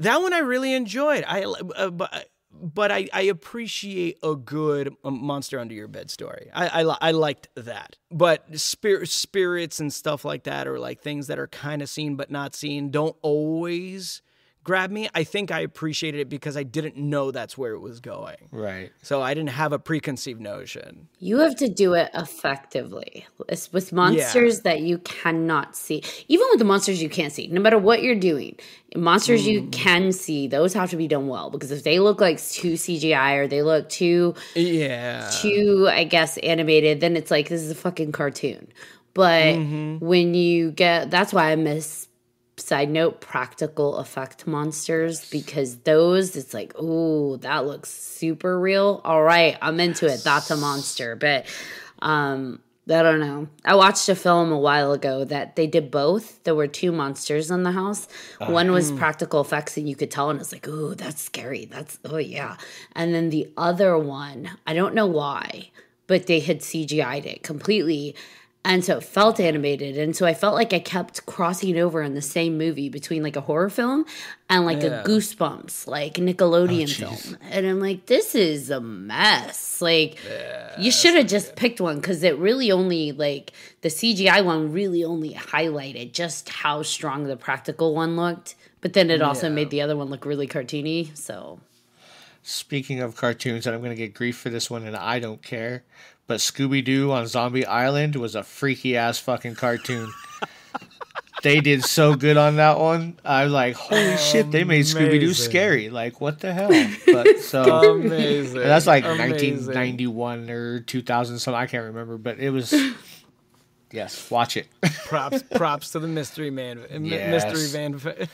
That one I really enjoyed. I uh, but but I, I appreciate a good monster under your bed story. I I, I liked that. But spirit spirits and stuff like that, or like things that are kind of seen but not seen, don't always grab me. I think I appreciated it because I didn't know that's where it was going. Right. So I didn't have a preconceived notion. You have to do it effectively. It's with monsters that you cannot see. Even with the monsters you can't see, no matter what you're doing, monsters you Mm. can see, those have to be done well. Because if they look like too CGI or they look too Yeah. too, I guess, animated, then it's like this is a fucking cartoon. But Mm-hmm. when you get, that's why I miss. Side note: practical effect monsters because those it's like, oh, that looks super real. All right, I'm into it. That's a monster. But um, I don't know. I watched a film a while ago that they did both. There were two monsters in the house. One was practical effects, and you could tell, and it's like, oh, that's scary. That's oh yeah. And then the other one, I don't know why, but they had CGI'd it completely. And so it felt animated. And so I felt like I kept crossing over in the same movie between like a horror film and like Yeah. a Goosebumps, like oh, Nickelodeon film. And I'm like, this is a mess. Like, you should have just picked one because it really only, like, the CGI one really only highlighted just how strong the practical one looked. But then it also Yeah. made the other one look really cartoony. So, Speaking of cartoons, and I'm gonna get grief for this one, and I don't care. But Scooby Doo on Zombie Island was a freaky ass fucking cartoon. <laughs> they did so good on that one. I was like, holy shit, they made Scooby Doo scary. Like, what the hell? But <laughs> so Amazing. that's like Amazing. 1991 or 2000 something. I can't remember, but it was. <laughs> Yes, watch it. props props to the mystery man Yes. mystery van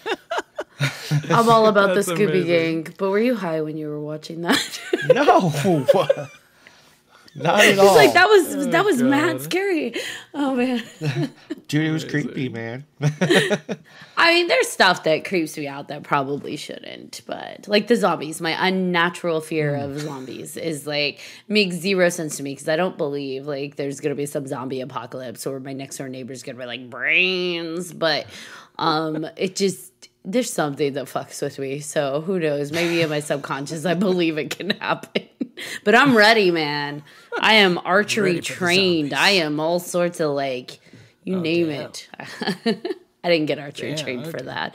I'm all about the Scooby amazing. Gang. But were you high when you were watching that? no, not at all. <laughs> It's like that was that was mad scary. Oh man. <laughs> Dude, it was creepy, man. <laughs> I mean, there's stuff that creeps me out that probably shouldn't, but like the zombies, my unnatural fear of zombies is like makes zero sense to me because I don't believe like there's gonna be some zombie apocalypse or my next door neighbor's gonna be like brains, but um, it just there's something that fucks with me. So who knows? Maybe in my subconscious, I believe it can <laughs> happen. but I'm ready, man. I am archery <laughs> Ready for the trained. I am all sorts of like you oh, name damn. it. <laughs> I didn't get archery Damn, trained oh, for that.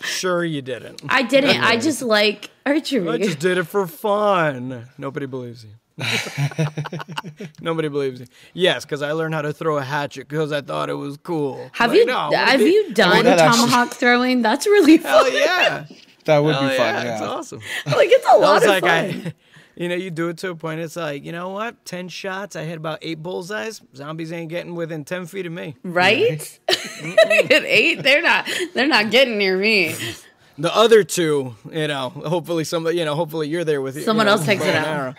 sure you didn't I didn't. I just like archery. I just did it for fun. Nobody believes you. <laughs> Nobody believes me. Yes, because I learned how to throw a hatchet because I thought it was cool. have Like, you no, have be- you <laughs> done oh, that actually- tomahawk throwing? That's really fun. Hell fun. yeah! That would Hell be yeah! fun. It's awesome. <laughs> like it's a I lot was of like, fun. I, you know, you do it to a point. It's like, you know what? Ten shots. I hit about eight bullseyes. Zombies ain't getting within ten feet of me. right? At eight, they're not. They're not getting near me. The other two, you know, hopefully somebody, you know, hopefully you're there with you. Someone you know, else takes it out. arrow.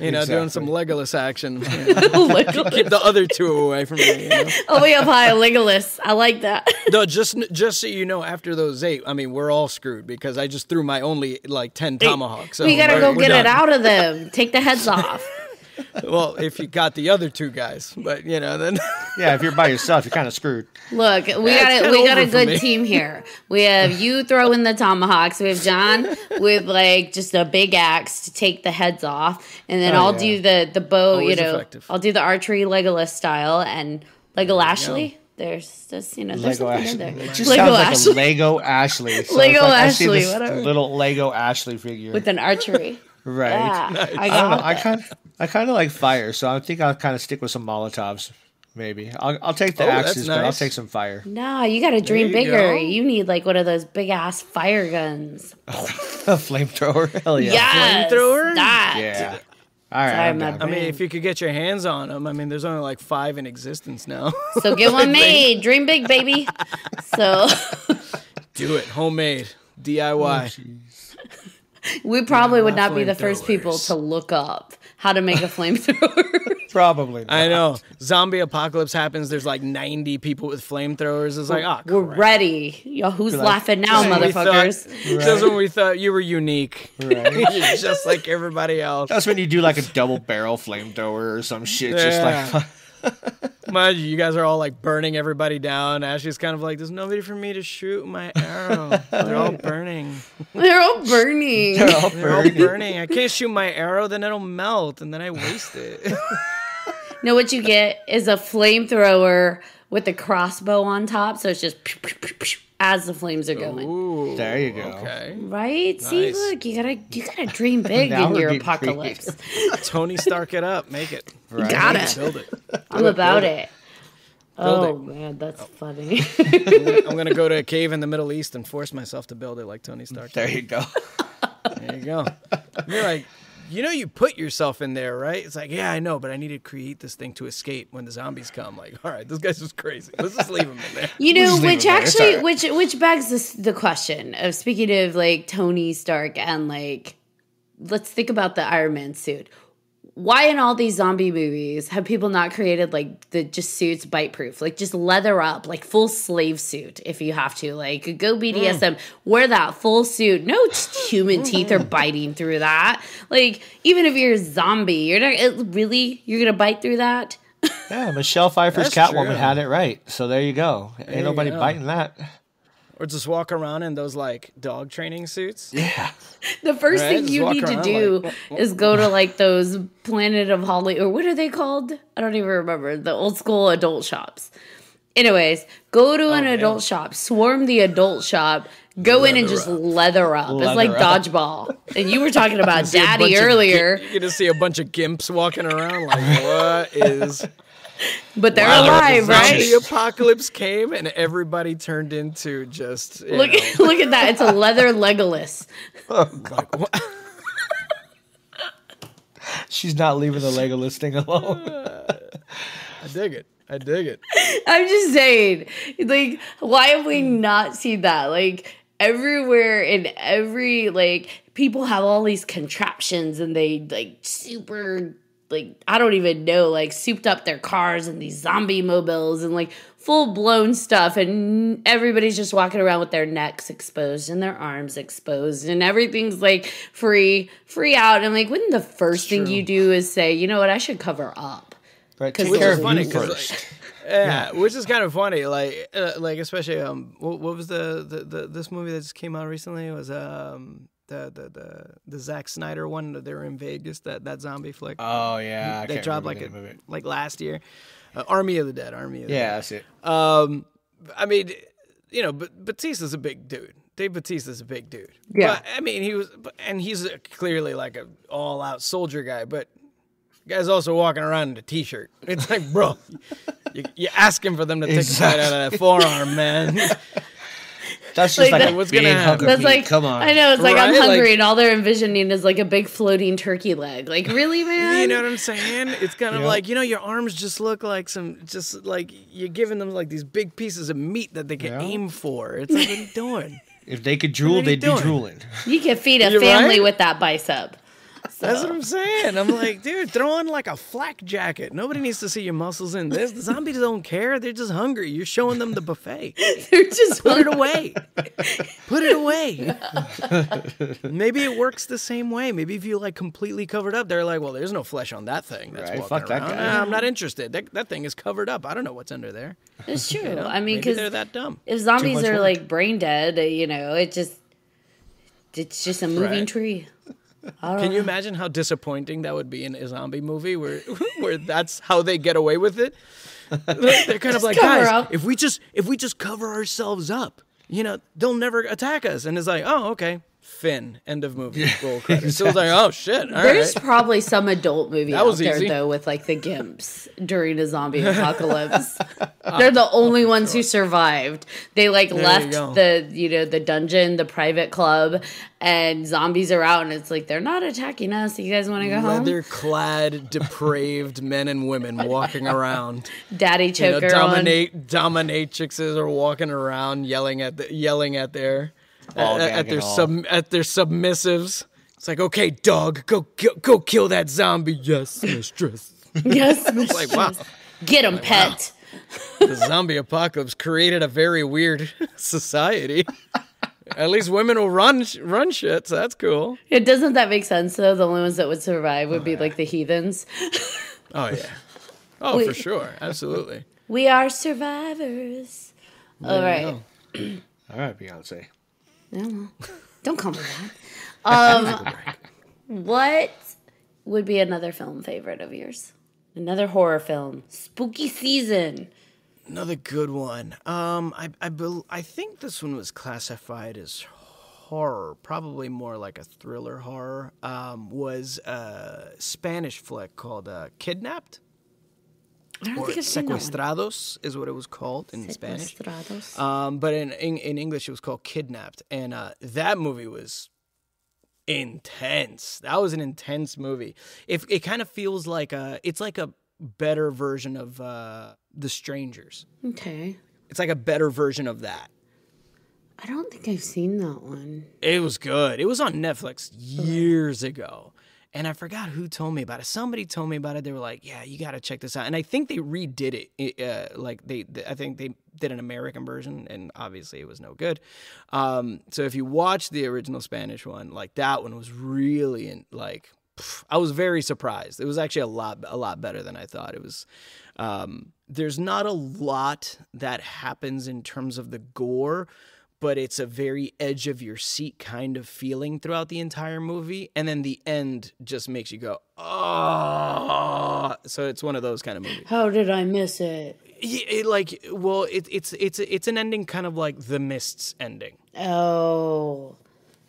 You know, doing some Legolas action. <laughs> you know. Legolas. Keep the other two away from me. You know? <laughs> Oh, way up high, Legolas. I like that. <laughs> No, just just so you know, after those eight, I mean, we're all screwed because I just threw my only like ten tomahawks. So we gotta we're- go we're get it out of them. Take the heads off. Well, if you got the other two guys, but you know, then <laughs> Yeah, if you're by yourself, you're kind of screwed. Look, we got it's a, we got a good team here. We have you throwing the tomahawks. We have John with like just a big axe to take the heads off, and then Oh, I'll yeah. do the the bow. Always you know, effective. I'll do the archery Legolas style and Lego Ashley. There's just you know there's Lego something Ashley. in there. It just Lego sounds like Ashley a Lego Ashley. <laughs> So Lego it's like I see Ashley, this whatever. Little Lego Ashley figure. with an archery. <laughs> right. Yeah, I I don't know. got I that. kind I kind of like fire, so I think I'll kind of stick with some Molotovs. Maybe I'll I'll take the Oh, that's axes, but I'll take some fire. No, you got to dream you bigger. go. You need like one of those big ass fire guns. <laughs> A flamethrower. Hell yeah. Yes, Flamethrower? That. Yeah. All right. Sorry, I'm my. I mean, if you could get your hands on them, I mean, there's only like five in existence now. So get one <laughs> made. Dream big, baby. So <laughs> Do it, homemade, Oh, DIY. we probably would not be the first people to look up how to make a flamethrower. <laughs> Probably. Not. I know. Zombie apocalypse happens. There's like 90 people with flamethrowers. It's like, oh, We're crap. ready. Yo, who's laughing now, Just when we thought- motherfuckers? Just when we thought you were unique, Right. <laughs> You're just like everybody else. That's when you do like a double barrel flamethrower or some shit. Just like <laughs> Mind you, you guys are all like burning everybody down. Ashley's kind of like, there's nobody for me to shoot my arrow. They're all <laughs> burning. They're all burning. they're all They're all burning. burning. I can't shoot my arrow, then it'll melt, and then I waste it. <laughs> No, what you get is a flamethrower with a crossbow on top, so it's just as the flames are going. Ooh, There you go. Okay. Right? See, look, you gotta you gotta dream <laughs> big in your apocalypse. <laughs> Tony Stark it up. Make it. Right. Got it. Build it. I'm about it. Build oh it. man, that's oh. funny. I'm gonna go to a cave in the Middle East and force myself to build it like Tony Stark. There you go. There you go. You're like, you know, you put yourself in there, right? It's like, yeah, I know, but I need to create this thing to escape when the zombies come. Like, all right, this guy's just crazy. Let's just leave him in there. You know, just leave which it there. It's actually, alright. which which begs this, the question of speaking of like Tony Stark and like, let's think about the Iron Man suit. Why in all these zombie movies have people not created like the just suits bite proof, like just leather up, like full slave suit if you have to, like go BDSM, mm. wear that full suit. No human teeth are biting through that. Like even if you're a zombie, you're not it, really you're gonna bite through that. Yeah, Michelle Pfeiffer's That's Catwoman true. had it right. So there you go. Ain't you nobody go. biting that. Or just walk around in those like dog training suits. Yeah. <laughs> The first Right? thing Just you need to do like, is go to like those Planet of Holly or what are they called? I don't even remember. The old school adult shops. Anyways, go to an yeah. adult shop, swarm the adult shop, go in and just up. leather up. it's like up. dodgeball. And you were talking <laughs> about See a bunch daddy earlier, gi- You're gonna see a bunch of gimps walking around. Like, what is? But they're Wow, alive, they're right? The apocalypse came and everybody turned into just you Look, know, <laughs> look at that. It's a leather Legolas. <laughs> Oh, like, what? She's not leaving the Lego listing alone. <laughs> I dig it. I dig it. I'm just saying, like, why have we hmm. not seen that? Like, everywhere in every, like, people have all these contraptions and they, like, super, like, I don't even know, like, souped up their cars and these zombie mobiles and, like, full blown stuff. And everybody's just walking around with their necks exposed and their arms exposed and everything's, like, free, free out. And, like, wouldn't the first thing you do is say, you know what, I should cover up? Right. 'Cause Take Which care is of funny, you 'cause, first. like, <laughs> Yeah, which is kind of funny. Like, uh, like especially um, what, what was the, the the this movie that just came out recently? It was um the the the the Zack Snyder one. that They were in Vegas. That that zombie flick oh yeah. I that dropped like the a, of it. like last year. Uh, Army of the Dead. Army of the Yeah, Dead. that's it. Um, I mean, you know, but Batista's a big dude. Dave Batista's a big dude. Yeah. But, I mean, he was, and he's a, clearly like a all-out soldier guy. But guy's also walking around in a t-shirt. It's like, bro, <laughs> you, you asking for them to take Exactly. a bite out of that forearm, man. <laughs> That's just Like like, that- What's gonna happen? of That's like come on. I know it's like I'm hungry, Like- and all they're envisioning is like a big floating turkey leg. Like <laughs> really, man? you know what I'm saying? It's kind of Yeah. like you know, your arms just look like some, just like you're giving them like these big pieces of meat that they can Yeah. aim for. It's <laughs> like, what are you doing? If they could drool, they'd be drooling. you can feed a You're family right. with that bicep. That's what I'm saying. I'm like, dude, throw on like a flak jacket. Nobody needs to see your muscles in this. The zombies don't care. They're just hungry. You're showing them the buffet. <laughs> They're just Put it away. Put it away. Maybe it works the same way. Maybe if you like completely covered up, they're like, well, there's no flesh on that thing. That's Right, walking fuck that around. guy. Nah, I'm not interested. That, that thing is covered up. I don't know what's under there. It's true. You know? I mean, because they're that dumb. if zombies are work. like brain dead, you know, it just it's just a moving Right. tree. Can you imagine how disappointing that would be in a zombie movie where <laughs> where that's how they get away with it? They're kind of like, guys, up." if we just if we just cover ourselves up, you know, they'll never attack us. And it's like, oh, okay. Fin, end of movie. Roll credits. So it's like, oh shit. All There's right. probably some adult movie That out was there easy. though with like the gimps during a zombie <laughs> apocalypse. Ah, they're the only ones who survived. They like you left go. the you know the dungeon, the private club, and zombies are out, and it's like they're not attacking us. You guys want to go home? Leather clad, depraved men and women walking around. Daddy You know, choker on. dominate dominatrixes are walking around yelling at the, yelling at their All at, at gagging their sub at their submissives. It's like, okay, dog, go go, go kill that zombie. Yes, <laughs> mistress. Yes, <laughs> like, wow. Get him, pet. the zombie apocalypse created a very weird <laughs> society. At least women will run run shit, so that's cool. It doesn't that make sense though? The only ones that would survive would be oh, like the heathens. Oh yeah. Oh, We- for sure, absolutely. We are survivors. All right. <clears throat> All right, Beyonce. Don't call me that. <laughs> Um, what would be another film favorite of yours? Another horror film. Spooky season. Another good one. Um, I I bel I think this one was classified as horror, probably more like a thriller horror. Um, was a Spanish flick called uh, Kidnapped I don't or think I've seen. Secuestrados is what it was called in Spanish. Um, but in, in in English it was called Kidnapped, and uh, that movie was intense. That was an intense movie. If it kind of feels like a, it's like a better version of uh, The Strangers. okay. It's like a better version of that. I don't think I've seen that one. It was good. It was on Netflix years ago. And I forgot who told me about it. Somebody told me about it. They were like, "Yeah, you got to check this out." And I think they redid it. Uh, like they, I think they did an American version, and obviously it was no good. Um, so if you watch the original Spanish one, like that one was really in, like pff, I was very surprised. It was actually a lot, a lot better than I thought. It was. Um, there's not a lot that happens in terms of the gore, but it's a very edge of your seat kind of feeling throughout the entire movie, and then the end just makes you go, oh. So it's one of those kind of movies. How did I miss it? Yeah, it, like, well, it, it's it's it's an ending kind of like the Mist's ending. Oh.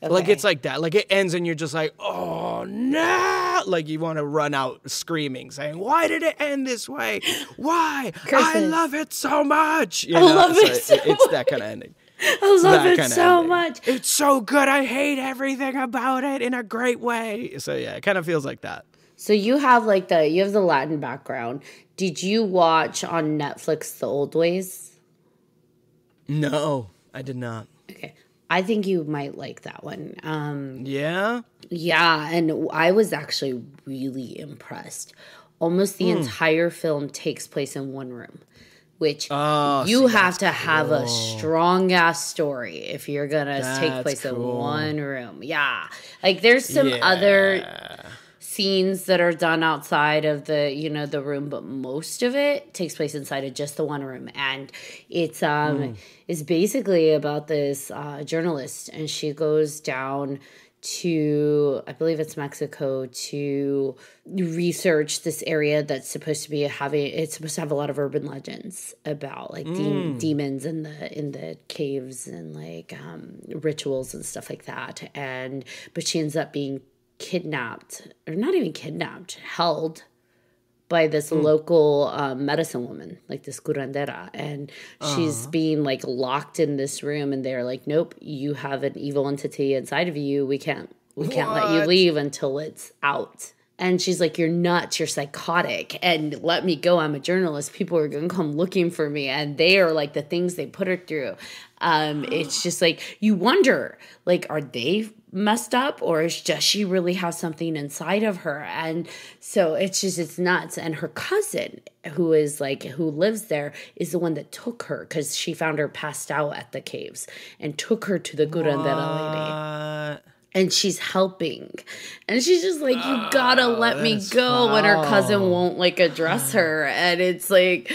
Okay. Like it's like that. Like it ends and you're just like, oh no! Like you want to run out screaming, saying, "Why did it end this way? Why? I love it so much." You I love it so it's that kind of ending. <laughs> I love it so ending. much. It's so good. I hate everything about it in a great way. So yeah, it kind of feels like that. So you have like the you have the Latin background. Did you watch on Netflix The Old Ways? No, I did not. Okay. I think you might like that one. Um Yeah. yeah, and I was actually really impressed. Almost the entire film takes place in one room, which Oh, you see, have to have a strong ass story if you're gonna take That's place in one room. Yeah, like there's some other scenes that are done outside of the you know the room but most of it takes place inside of just the one room. And it's um Hmm. it's basically about this uh, journalist and she goes down to I believe it's Mexico to research this area that's supposed to be having it's supposed to have a lot of urban legends about like de- demons in the in the caves and like um, rituals and stuff like that. And but she ends up being kidnapped or not even kidnapped held by this local um, medicine woman, like this curandera, and she's being like locked in this room, and they're like, "Nope, you have an evil entity inside of you. We can't, we can't let you leave until it's out." And she's like, You're nuts, you're psychotic, and let me go. I'm a journalist. People are gonna come looking for me. And they are like the things they put her through. Um, it's just like you wonder, like, are they messed up or is just she really has something inside of her? And so it's just it's nuts. And her cousin, who is like who lives there, is the one that took her because she found her passed out at the caves and took her to the curandera lady. And she's helping. And she's just like you gotta let me go when her cousin won't like address her. And it's like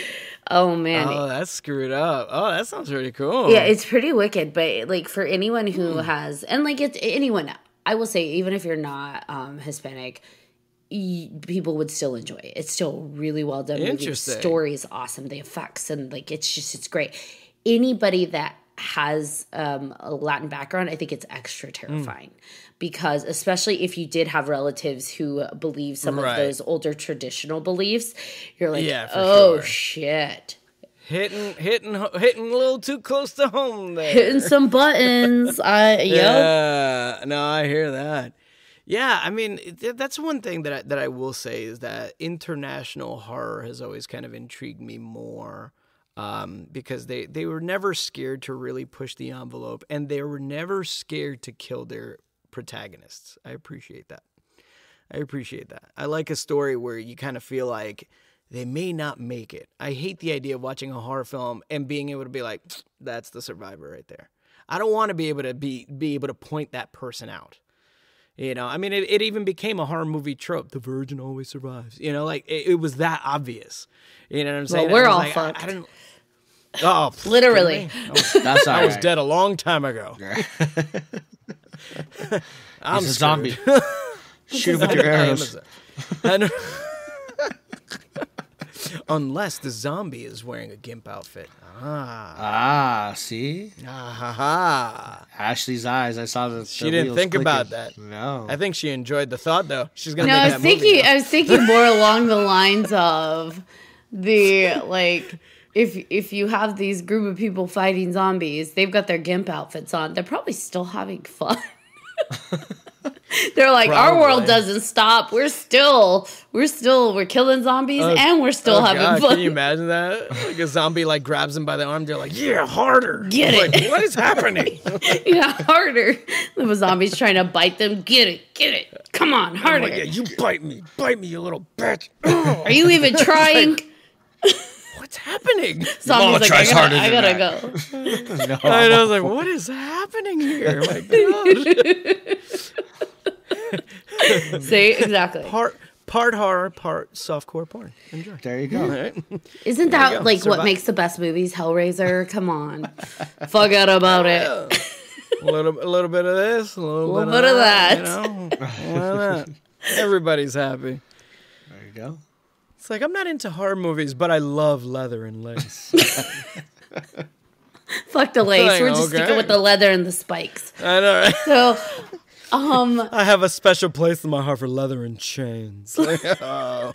oh man oh, that's screwed up. Oh, that sounds really cool. yeah it's pretty wicked but like for anyone who has and like it's anyone i will say even if you're not um hispanic y- people would still enjoy it it's still really well done movie. The Interesting. story is awesome the effects and like it's just it's great anybody that has um, a latin background i think it's extra Mm. terrifying because especially if you did have relatives who believe some Right. of those older traditional beliefs you're like Yeah, oh sure. shit hitting, hitting, hitting a little too close to home there. hitting some buttons i <laughs> yep Yeah, no, I hear that. Yeah, I mean th- that's one thing that I, that I will say is that international horror has always kind of intrigued me more um, because they they were never scared to really push the envelope and they were never scared to kill their protagonists. I appreciate that. I appreciate that. I like a story where you kind of feel like they may not make it. I hate the idea of watching a horror film and being able to be like, that's the survivor right there. I don't want to be able to be be able to point that person out. You know, I mean, it, it even became a horror movie trope. The virgin always survives. You know, like it, it was that obvious. You know what I'm saying? we're all like, I- fucked. I, didn't. Oh, <laughs> pff, literally oh, That's all <laughs> I was right. dead a long time ago. <laughs> I'm He's a screwed. zombie. Shoot him with your I arrows. Zo- I know- Unless the zombie is wearing a gimp outfit. Ah. Ah, see? Ah ha ha. Ashley's eyes. I saw the. She didn't think about that. No. I think she enjoyed the thought though. She's gonna No, I make was that movie. thinking. now. I was thinking more along the lines of the like. If if you have these group of people fighting zombies, they've got their gimp outfits on. They're probably still having fun. <laughs> <laughs> They're like, our world doesn't stop. We're still, we're still, we're killing zombies oh, and we're still Oh, having God, fun. Can you imagine that? <laughs> Like a zombie like grabs him by the arm. They're like, "Yeah, harder." Get Like, it. what is happening? <laughs> yeah, harder. The zombies trying to bite them. Get it, get it. Come on, harder. like, yeah, you bite me, bite me, you little bitch. Are you even trying? What's happening? <laughs> Zombies like, I tries harder gotta, I gotta go. <laughs> <laughs> no. And I was like, what is happening here? My God. See, exactly. part part horror, part softcore porn. Enjoy. There you go. All right. Isn't you that go. like what makes the best movies? Hellraiser. Come on, forget about it. a little, a little bit of this, a little, Little bit, bit of that. that. You know, why not? Everybody's happy. There you go. It's like I'm not into horror movies, but I love leather and lace. <laughs> Fuck the lace. Like, We're just okay. sticking with the leather and the spikes. I know. Right? So, um, I have a special place in my heart for leather and chains. <laughs> <laughs> Oh.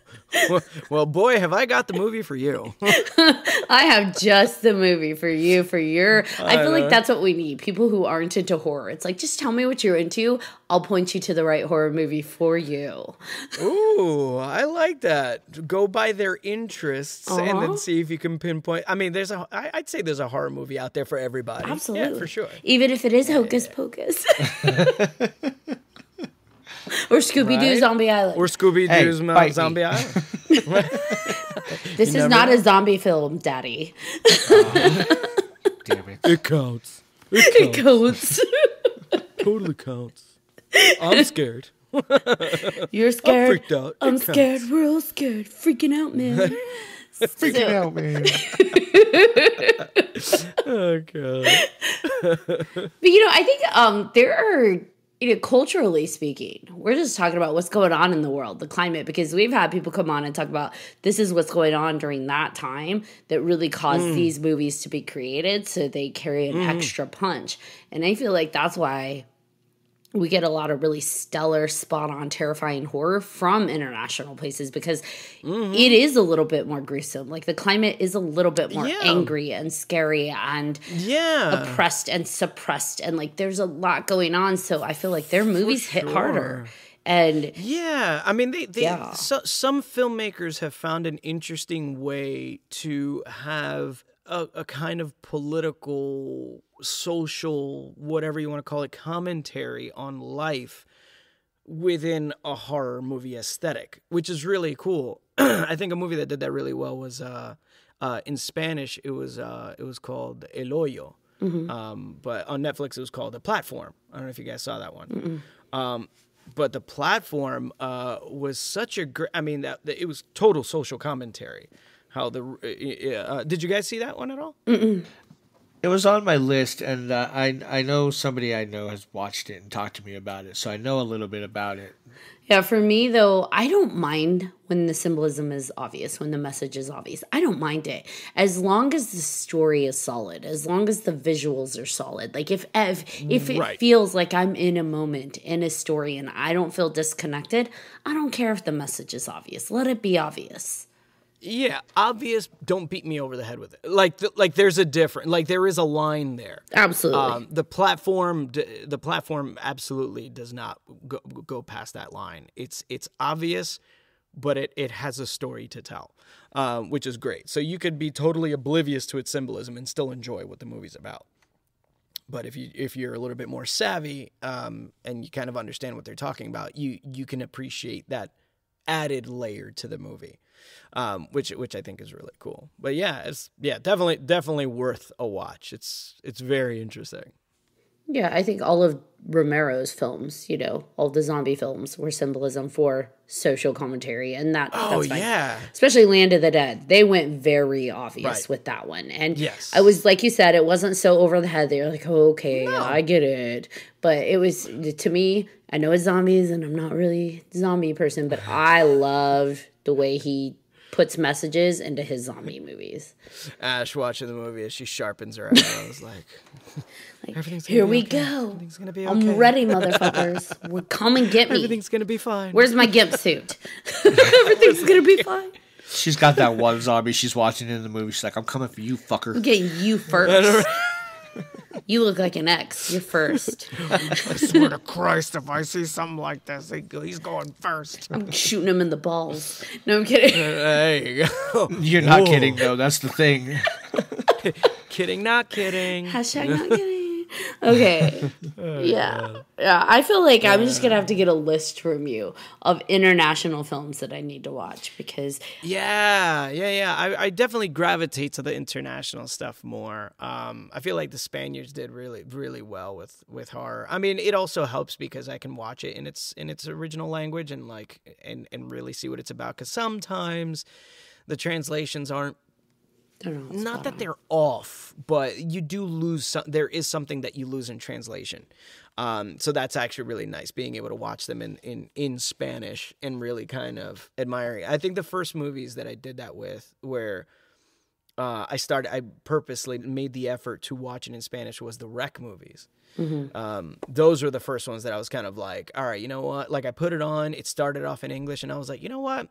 Well- boy, have I got the movie for you. <laughs> I have just the movie for you. For your, I feel know. like that's what we need. People who aren't into horror. It's like just tell me what you're into. I'll point you to the right horror movie for you. Ooh, I like that. Go by their interests and Uh-huh. then see if you can pinpoint. I mean, there's a. I- I'd say there's a horror movie out there for everybody. Absolutely, yeah, for sure. Even if it is Hocus Pocus. <laughs> or Scooby Doo Right? Zombie Island. Or Scooby Hey, Doo's bite me. Zombie Island. <laughs> this is not know. a zombie film, Daddy. Damn it. It counts. It counts. <laughs> Totally counts. I'm scared. You're scared. freaked out. I'm It scared. We're all scared. Freaking out, man. Freaking out, man. Oh god. But you know, I think um there are you know, culturally speaking, we're just talking about what's going on in the world, the climate, because we've had people come on and talk about this is what's going on during that time that really caused mm. these movies to be created, so they carry an mm. extra punch. And I feel like that's why we get a lot of really stellar, spot on, terrifying horror from international places because mm-hmm. it is a little bit more gruesome. Like the climate is a little bit more Yeah. angry and scary and Yeah. oppressed and suppressed and like there's a lot going on so i feel like their movies hit harder And Yeah, I mean, they, they Yeah. so, some filmmakers have found an interesting way to have a, a kind of political, social, whatever you want to call it, commentary on life within a horror movie aesthetic, which is really cool. <clears throat> I think a movie that did that really well was uh, uh, in Spanish. It was uh, it was called El Hoyo, um, but on Netflix it was called The Platform. I don't know if you guys saw that one. Um, but the platform uh, was such a great. I mean, that, that it was total social commentary. How the uh, uh, did you guys see that one at all? It was on my list, and uh, I I know somebody I know has watched it and talked to me about it, so I know a little bit about it. Yeah, for me though, I don't mind when the symbolism is obvious, when the message is obvious. I don't mind it as long as the story is solid, as long as the visuals are solid. Like if if if it Right. feels like I'm in a moment in a story and I don't feel disconnected, I don't care if the message is obvious. Let it be obvious. Yeah, obvious. Don't beat me over the head with it. Like, th- like there's a different. Like there is a line there. Absolutely. Um, the platform, d- the platform, absolutely does not go, go past that line. It's it's obvious, but it it has a story to tell, um, which is great. So you could be totally oblivious to its symbolism and still enjoy what the movie's about. But if you if you're a little bit more savvy um, and you kind of understand what they're talking about, you you can appreciate that added layer to the movie, um, which which I think is really cool. But yeah, it's yeah definitely definitely worth a watch. It's it's very interesting. Yeah, I think all of Romero's films, you know, all the zombie films were symbolism for social commentary, and that Oh that's fine. yeah, Especially Land of the Dead, they went very obvious Right. with that one, and Yes. I was like you said, it wasn't so over the head. They were like, oh, okay, I get it, but it was to me. I know it's zombies, and I'm not really a zombie person, but I love the way he puts messages into his zombie movies. Ash watching the movie as she sharpens her arrows <laughs> like. Everything's gonna Here be we okay. go. Everything's gonna be I'm ready, <laughs> motherfuckers. Well, Come and get me. Everything's gonna be fine. Where's my gimp suit? <laughs> Everything's gonna be fine. She's got that one zombie she's watching in the movie. She's like, "I'm coming for you, fucker." I'm getting you first. You look like an ex. You're first. I swear to Christ, if I see something like this, he- he's going first. I'm shooting him in the balls. No, I'm kidding. Uh, there you go. You're not Whoa. kidding though. That's the thing. <laughs> kidding, not kidding. Hashtag not kidding. Okay. <laughs> Yeah. Yeah. I feel like I'm just gonna have to get a list from you of international films that I need to watch because Yeah, yeah, yeah. I, I definitely gravitate to the international stuff more. Um, I feel like the Spaniards did really, really well with with horror. I mean, it also helps because I can watch it in its in its original language and like and and really see what it's about. Because sometimes the translations aren't I don't know. Not that they're off, but you do lose some. There is something that you lose in translation. Um, so that's actually really nice being able to watch them in, in, in Spanish and really kind of admiring. I think the first movies that I did that with, where uh, I started, I purposely made the effort to watch it in Spanish, was the REC movies. Um, those were the first ones that I was kind of like, all right, you know what? Like I put it on, it started off in English, and I was like, you know what?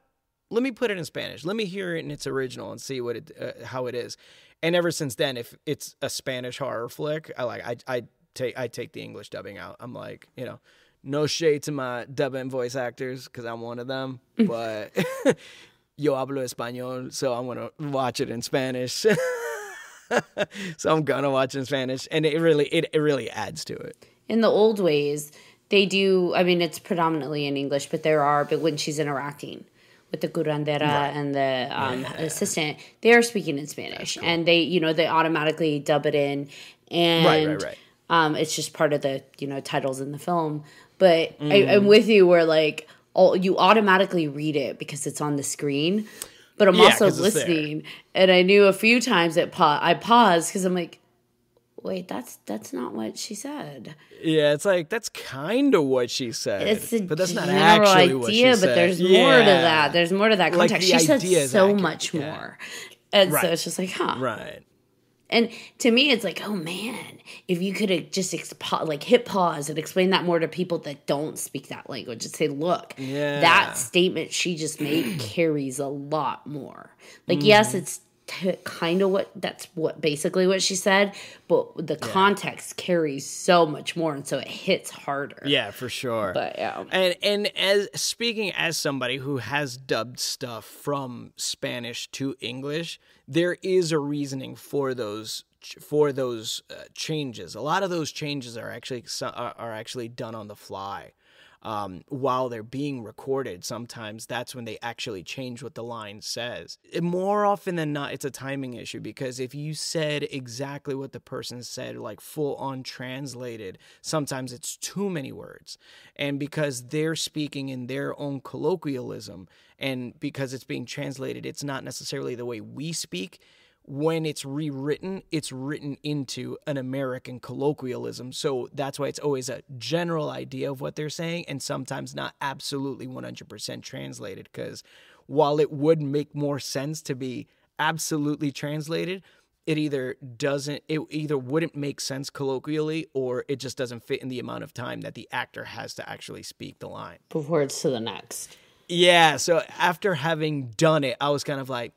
Let me put it in Spanish. Let me hear it in its original and see what it uh, how it is. And ever since then, if it's a Spanish horror flick, I like I I take I take the English dubbing out. I'm like, you know, no shade to my dubbing voice actors because I'm one of them, <laughs> but <laughs> yo hablo español, so I'm gonna watch it in Spanish. <laughs> so I'm gonna watch it in Spanish, and it really it, it really adds to it. in the old ways, they do. I mean, it's predominantly in English, but there are. But when she's interacting with the curandera and the um, assistant, they are speaking in Spanish, and they, you know, they automatically dub it in, and Right, right, right. Um, it's just part of the you know titles in the film. But I, Mm. I'm with you where like all you automatically read it because it's on the screen. But I'm Yeah, also 'cause it's there. listening, and I knew a few times that pa- I paused because I'm like, wait, that's that's not what she said. Yeah, it's like that's kind of what she said, It's a but that's not actually idea, what she but said. there's more to Yeah. that. There's more to that context. the she said so accurate, much yeah. more. And Right. so it's just like, huh. right. And to me, it's like, oh man, if you could have just expo- like hit pause and explain that more to people that don't speak that language and say, look, Yeah. that statement she just made <clears throat> carries a lot more. Like, Mm-hmm. yes, it's kind of what that's what basically what she said, but the context carries so much more, and so it hits harder. Yeah, for sure. But yeah. And and as speaking as somebody who has dubbed stuff from Spanish to English, there is a reasoning for those for those uh, changes. A lot of those changes are actually are actually done on the fly. Um, while they're being recorded, sometimes that's when they actually change what the line says. More often than not, it's a timing issue because if you said exactly what the person said, like full on translated, sometimes it's too many words. And because they're speaking in their own colloquialism, and because it's being translated, it's not necessarily the way we speak when it's rewritten, it's written into an American colloquialism. So that's why it's always a general idea of what they're saying and sometimes not absolutely 100% translated. Because while it would make more sense to be absolutely translated, it either doesn't, it either wouldn't make sense colloquially or it just doesn't fit in the amount of time that the actor has to actually speak the line. Before it's to the next. Yeah. So after having done it, I was kind of like,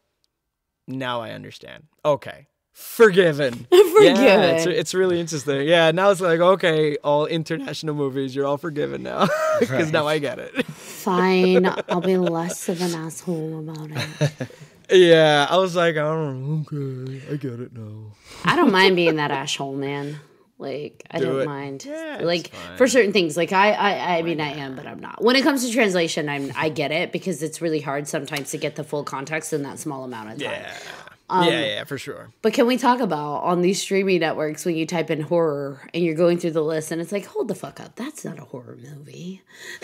now I understand. Okay. Forgiven. <laughs> Forgiven. Yeah, it's, it's really interesting. Yeah, now it's like, okay, all international movies, you're all forgiven now. <laughs> Because now I get it. <laughs> Fine, I'll be less of an asshole about it. Yeah, I was like, oh, okay, I get it now. I don't mind being that asshole, man. Like I Do don't it. mind. Yeah, like for certain things, like I, I, I mean, I am, but I'm not. When it comes to translation, I'm, I get it because it's really hard sometimes to get the full context in that small amount of time. Yeah. Um, yeah, yeah, for sure. But can we talk about on these streaming networks when you type in horror and you're going through the list and it's like, hold the fuck up, that's not a horror movie.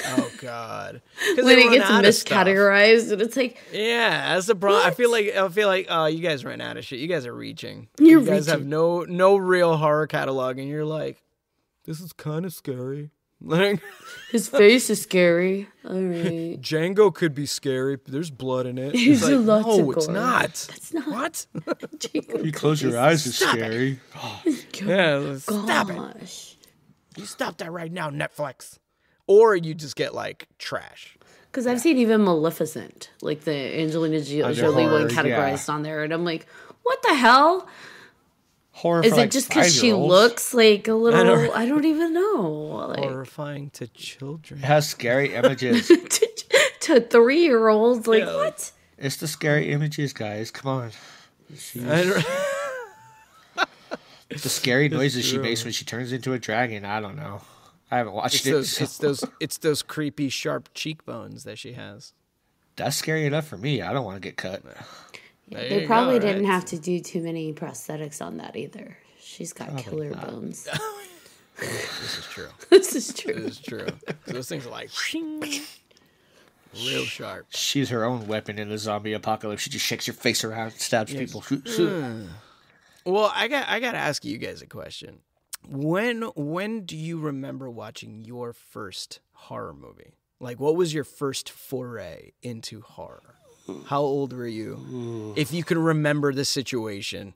Oh, God! <laughs> When it gets miscategorized and it's like, Yeah, that's the problem. I feel like I feel like uh, you guys ran out of shit. You guys are reaching. You're you guys have no no real horror catalog, and you're like, this is kind of scary. Like his face is scary. All right. <laughs> Django could be scary. There's blood in it. There's It's like, lots no, of it's gore. not. It's not. What? You close your eyes, it's scary. yeah, stop it. You stop that right now, Netflix. Or you just get like trash. Because I've seen even Maleficent, like the Angelina uh, Jolie one horror, categorized on there, and I'm like, what the hell? Horror Is it like just because she looks like a little? know. I don't even know. <laughs> Like, Horrifying to children. It has scary <laughs> images. <laughs> to, to three year olds, like Yeah, what? it's the scary images, guys. Come on. The scary noises she makes when she turns into a dragon. I don't know. I haven't watched It's it. those, so- it's those, it's those creepy, sharp cheekbones that she has. That's scary enough for me. I don't want to get cut. There They probably go, didn't right? have to do too many prosthetics on that either. She's got killer bones. <laughs> <laughs> <laughs> This is true. this is true. This is true. Those things are like real sharp. She's her own weapon in the zombie apocalypse. She just shakes her face around, stabs people. Hmm. Well, I got I got to ask you guys a question. When when do you remember watching your first horror movie? Like, what was your first foray into horror? How old were you? If you can remember the situation,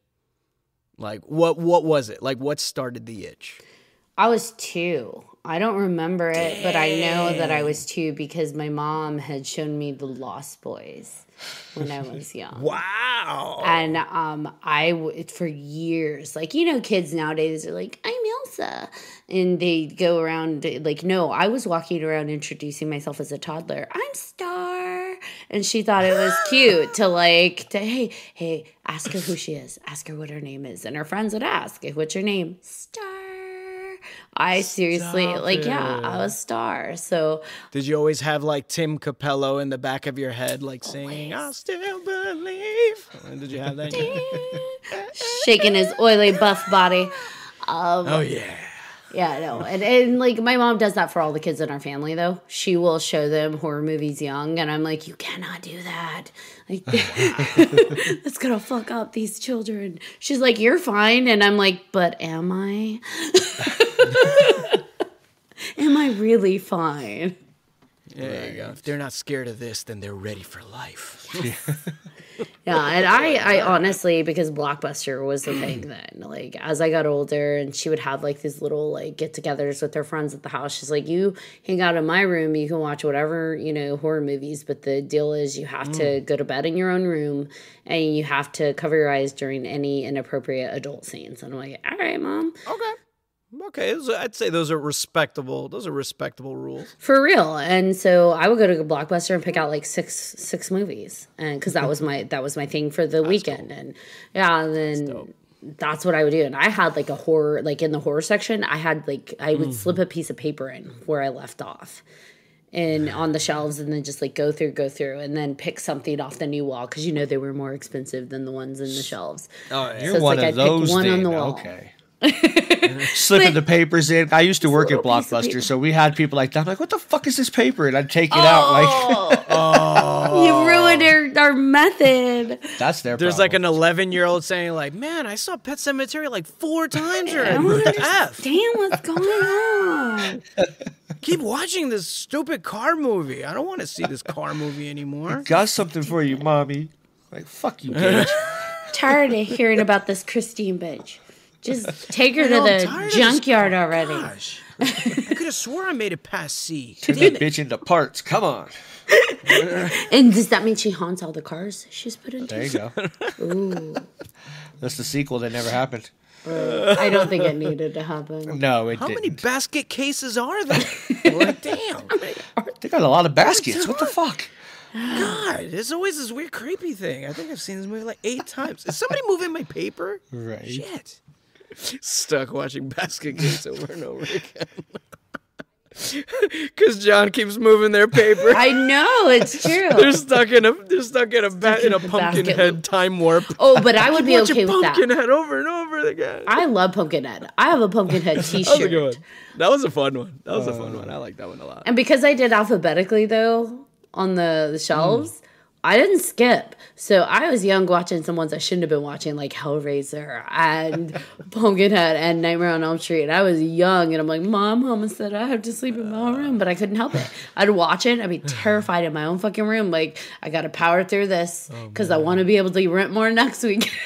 like what what was it? Like, what started the itch? I was two. I don't remember it, but I know that I was two because my mom had shown me the Lost Boys when I was <laughs> young. Wow. And um, I w- for years, like you know, kids nowadays are like, "I'm Elsa," and they go around like, "No, I was walking around introducing myself as a toddler. I'm Star," and she thought it was cute to like, to hey, hey, ask her who she is, ask her what her name is, and her friends would ask, "What's your name?" Star. I seriously, Stop like, yeah. I was Star. So Did you always have like Tim Cappello in the back of your head, like singing "I Still Believe"? Did you have that? <laughs> shaking his oily buff body. oh um, yeah. Yeah, no, and and like my mom does that for all the kids in our family. Though she will show them horror movies young, and I'm like, you cannot do that. Like, <laughs> that's gonna fuck up these children. She's like, you're fine, and I'm like, but am I? <laughs> am I really fine? There you go. If they're not scared of this, then they're ready for life. Yeah, <laughs> and I, I honestly, because Blockbuster was the thing then. Like, as I got older, and she would have like these little like get-togethers with her friends at the house. She's like, "You hang out in my room. You can watch whatever you know horror movies, but the deal is you have to mm. go to bed in your own room, and you have to cover your eyes during any inappropriate adult scenes." And I'm like, "All right, mom." Okay. Okay, I'd say those are respectable. Those are respectable rules. For real. And so I would go to a Blockbuster and pick out like six six movies, and because that was my <laughs> that was my thing for the weekend, and yeah, and then that's what I would do. And I had like a horror like in the horror section, I had like I would slip mm-hmm. a piece of paper in where I left off. And <sighs> on the shelves, and then just like go through, go through, and then pick something off the new wall because you know they were more expensive than the ones in the shelves. Oh, You're it's one like of I picked those one on the wall. Okay. Slipping the papers in. I used to work at little piece of Blockbuster, so we had people like that. I'm like, what the fuck is this paper? And I'd take it out like Oh, <laughs> you ruined our, our method. that's their There's like an 11 year old saying like, "Man, I saw Pet Sematary like four times I already. don't What the f? understand what's going on. <laughs> Keep watching this stupid car movie. I don't want to see this car movie anymore." got something for you, mommy. Like fuck you, Gage. <laughs> tired of hearing about this Christine bitch. Just take her to know, the junkyard already. Gosh, I could have swore I made it past C. Turn that bitch into parts. Come on. <laughs> And does that mean she haunts all the cars she's put into? There you go. <laughs> Ooh. That's the sequel that never happened. I don't think it needed to happen. No, it How didn't. many basket cases are there? like, <laughs> damn. They got a lot of baskets. What the fuck? God, there's always this weird creepy thing. I think I've seen this movie like eight times. Is somebody moving my paper? Right. Shit. Stuck watching <laughs> Basket Case over and over again. <laughs> Because John keeps moving their paper. I know it's <laughs> true. they're stuck in a they're stuck in a ba- in a pumpkin basket head loop. time warp. oh, but I would be Watching okay with that. Pumpkinhead over and over again. I love Pumpkinhead. I have a Pumpkinhead That was a T-shirt. good one. That was a fun one. That was a fun uh. one. I like that one a lot. And because I did alphabetically though on the, the hmm. shelves, I didn't skip. So I was young watching some ones I shouldn't have been watching, like Hellraiser and <laughs> Pumpkinhead and Nightmare on Elm Street. And I was young and I'm like, Mom, Mama said I have to sleep in my own room, but I couldn't help it. I'd watch it, I'd be <laughs> terrified in my own fucking room. Like, I gotta power through this oh, because I wanna be able to rent more next week. <laughs>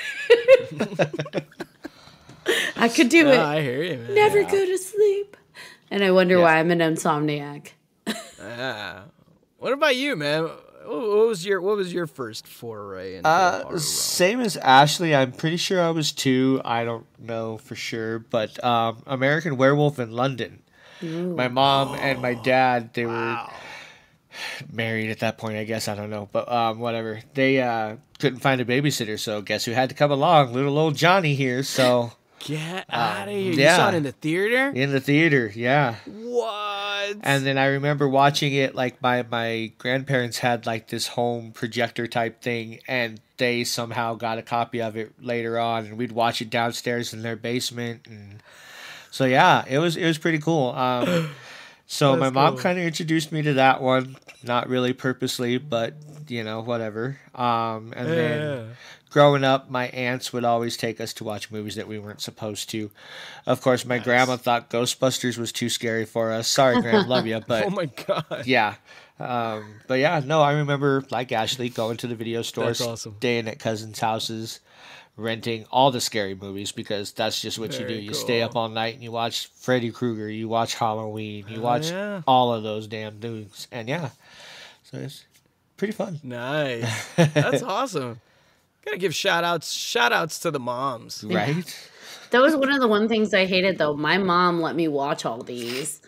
I could do it. I hear you, man. Never go to sleep. And I wonder why I'm an insomniac. Yeah. What about you, man? What what was your What was your first foray into Uh, horror same as Ashley. I'm pretty sure I was two. I don't know for sure, but um, American Werewolf in London. My mom and my <gasps> dad, they were married at that point. I guess I don't know, but um, whatever. They uh, couldn't find a babysitter, so guess who had to come along? Little old Johnny here. So Get out of here! You Um, yeah. saw it in the theater? in the theater, yeah. What? And then I remember watching it like my my grandparents had like this home projector type thing and they somehow got a copy of it later on and we'd watch it downstairs in their basement and so yeah, it was it was pretty cool. Um <gasps> <laughs> so my mom kind of introduced me to that one, not really purposely, but you know, whatever. Um and then growing up, my aunts would always take us to watch movies that we weren't supposed to. Of course, my grandma thought Ghostbusters was too scary for us. Sorry, Grandma, love you, <laughs> but oh my god! yeah. Um, but yeah, no, I remember like Ashley going to the video stores, That's awesome. staying at cousins' houses, renting all the scary movies because that's just what you do. Very You stay up all night and you watch Freddy Krueger, you watch Halloween, you watch yeah. all of those damn things, and yeah, so it's pretty fun. Nice. <laughs> That's awesome. Gotta give shout outs shout outs to the moms. Right? That was one of the one things I hated though. My mom let me watch all these.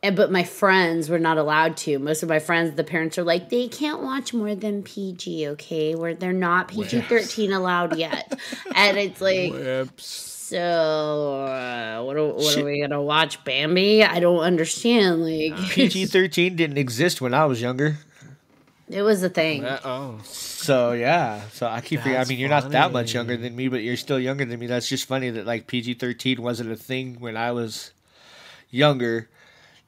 And but my friends were not allowed to. Most of my friends, the parents are like, they can't watch more than PG, okay? Where they're not PG thirteen allowed yet. <laughs> and it's like Whips. so uh, what, are, what are we gonna watch? Bambi? I don't understand. Like PG <laughs> thirteen didn't exist when I was younger. it was a thing. Uh, oh. So yeah, so I keep forgetting. I mean, you're not that much younger than me, but you're still younger than me. That's just funny that like PG thirteen wasn't a thing when I was younger.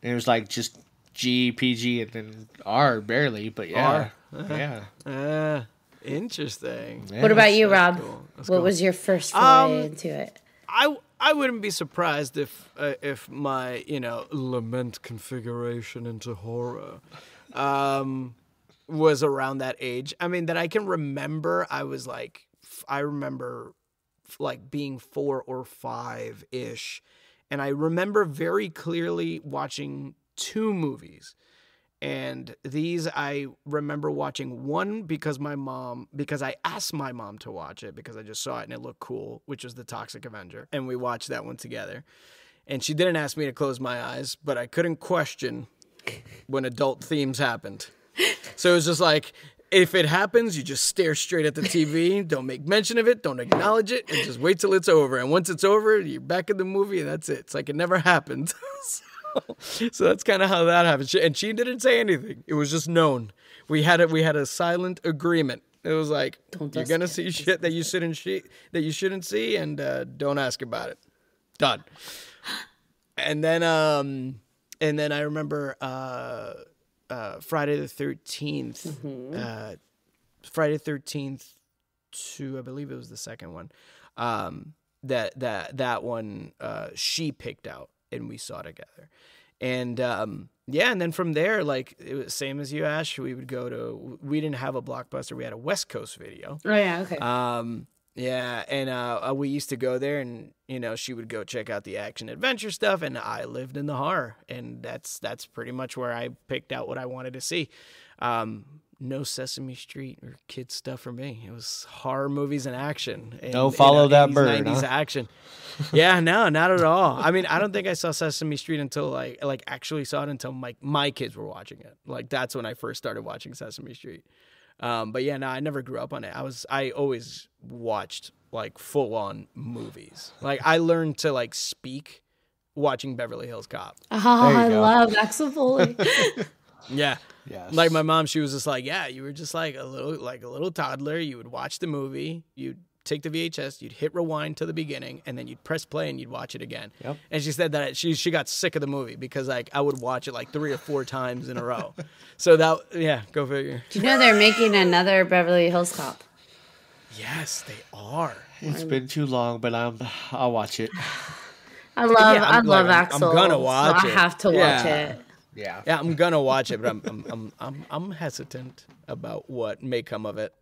It was like just G, PG, and then R barely. But yeah, yeah. Uh, interesting. yeah. what about you, Robb? cool. What cool. was your first foray Um, into it? I I wouldn't be surprised if uh, if my you know lament configuration into horror um, was around that age. I mean, that I can remember. I was like, f- I remember f- like being four or five ish, and I remember very clearly watching two movies. And these I remember watching one because my mom, because I asked my mom to watch it because I just saw it and it looked cool, which was The Toxic Avenger. And we watched that one together. And she didn't ask me to close my eyes, but I couldn't question when adult themes happened. So it was just like, if it happens, you just stare straight at the TV. Don't make mention of it. Don't acknowledge it. And just wait till it's over. And once it's over, you're back in the movie, and that's it. It's like it never happened. <laughs> so, so that's kind of how that happened. And she didn't say anything. It was just known. We had it. We had a silent agreement. It was like Don't you're gonna it. see shit that you shouldn't she, that you shouldn't see, and uh, don't ask about it. Done. <gasps> And then um, and then I remember uh, uh, Friday the 13th Mm-hmm. uh, Friday thirteenth to I believe it was the second one. Um, that that that one uh, she picked out and we saw together, and um, yeah, and then from there like it was same as you Ash. We would go to we didn't have a blockbuster. We had a West Coast video. Oh yeah, okay. Um, yeah, and uh, uh, we used to go there, and you know, she would go check out the action adventure stuff, and I lived in the horror, and that's that's pretty much where I picked out what I wanted to see. Um, no Sesame Street or kid stuff for me. It was horror movies and action. And, No follow that 80s, bird, 90s huh? action. <laughs> yeah, no, not at all. I mean, I don't think I saw Sesame Street until like like actually saw it until my my kids were watching it. Like that's when I first started watching Sesame Street. Um, but yeah, no, I never grew up on it. I was I always watched like full on movies. Like I learned to like speak watching Beverly Hills Cop. oh, I go. love Axel Foley. <laughs> Yeah. Yes. Like my mom, she was just like, yeah, you were just like a little like a little toddler. You would watch the movie, you'd take the VHS, you'd hit rewind to the beginning, and then you'd press play and you'd watch it again. Yep. And she said that she she got sick of the movie because like I would watch it like three or four times in a row. <laughs> so that yeah, go figure. Do you know they're making another Beverly Hills Cop? Yes, they are. It's been too long, but I'm I'll watch it. <sighs> I love, Yeah, I love like, I'm- Axel. I'm gonna so it. I have to watch it. Yeah. Yeah, I'm gonna watch it, but I'm I'm I'm I'm, I'm hesitant about what may come of it.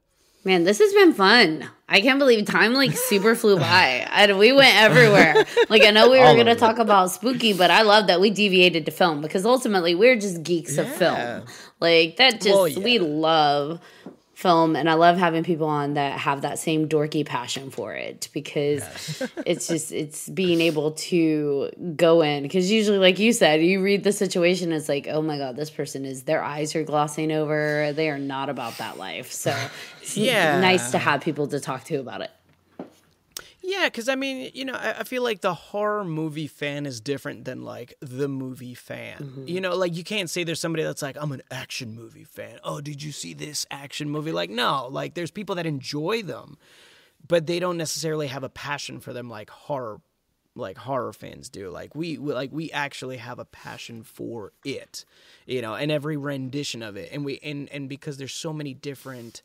Man, this has been fun. I can't believe time like super flew <laughs> by. And we went everywhere. Like I know we were going to talk about spooky, but I love that we deviated to film because ultimately we're just geeks of film. Like that just Well, yeah. we love film and I love having people on that have that same dorky passion for it because <laughs> it's just it's being able to go in because usually like you said you read the situation it's like oh my god this person is their eyes are glossing over. They are not about that life. So it's <laughs> Yeah. nice to have people to talk to about it Yeah, because I mean, you know, I, I feel like the horror movie fan is different than like the movie fan. Mm-hmm. You know, like you can't say there's somebody that's like, I'm an action movie fan. Oh, did you see this action movie? Like, no, like there's people that enjoy them, but they don't necessarily have a passion for them like horror like horror fans do like we we- like we actually have a passion for it you know and every rendition of it and we and and because there's so many different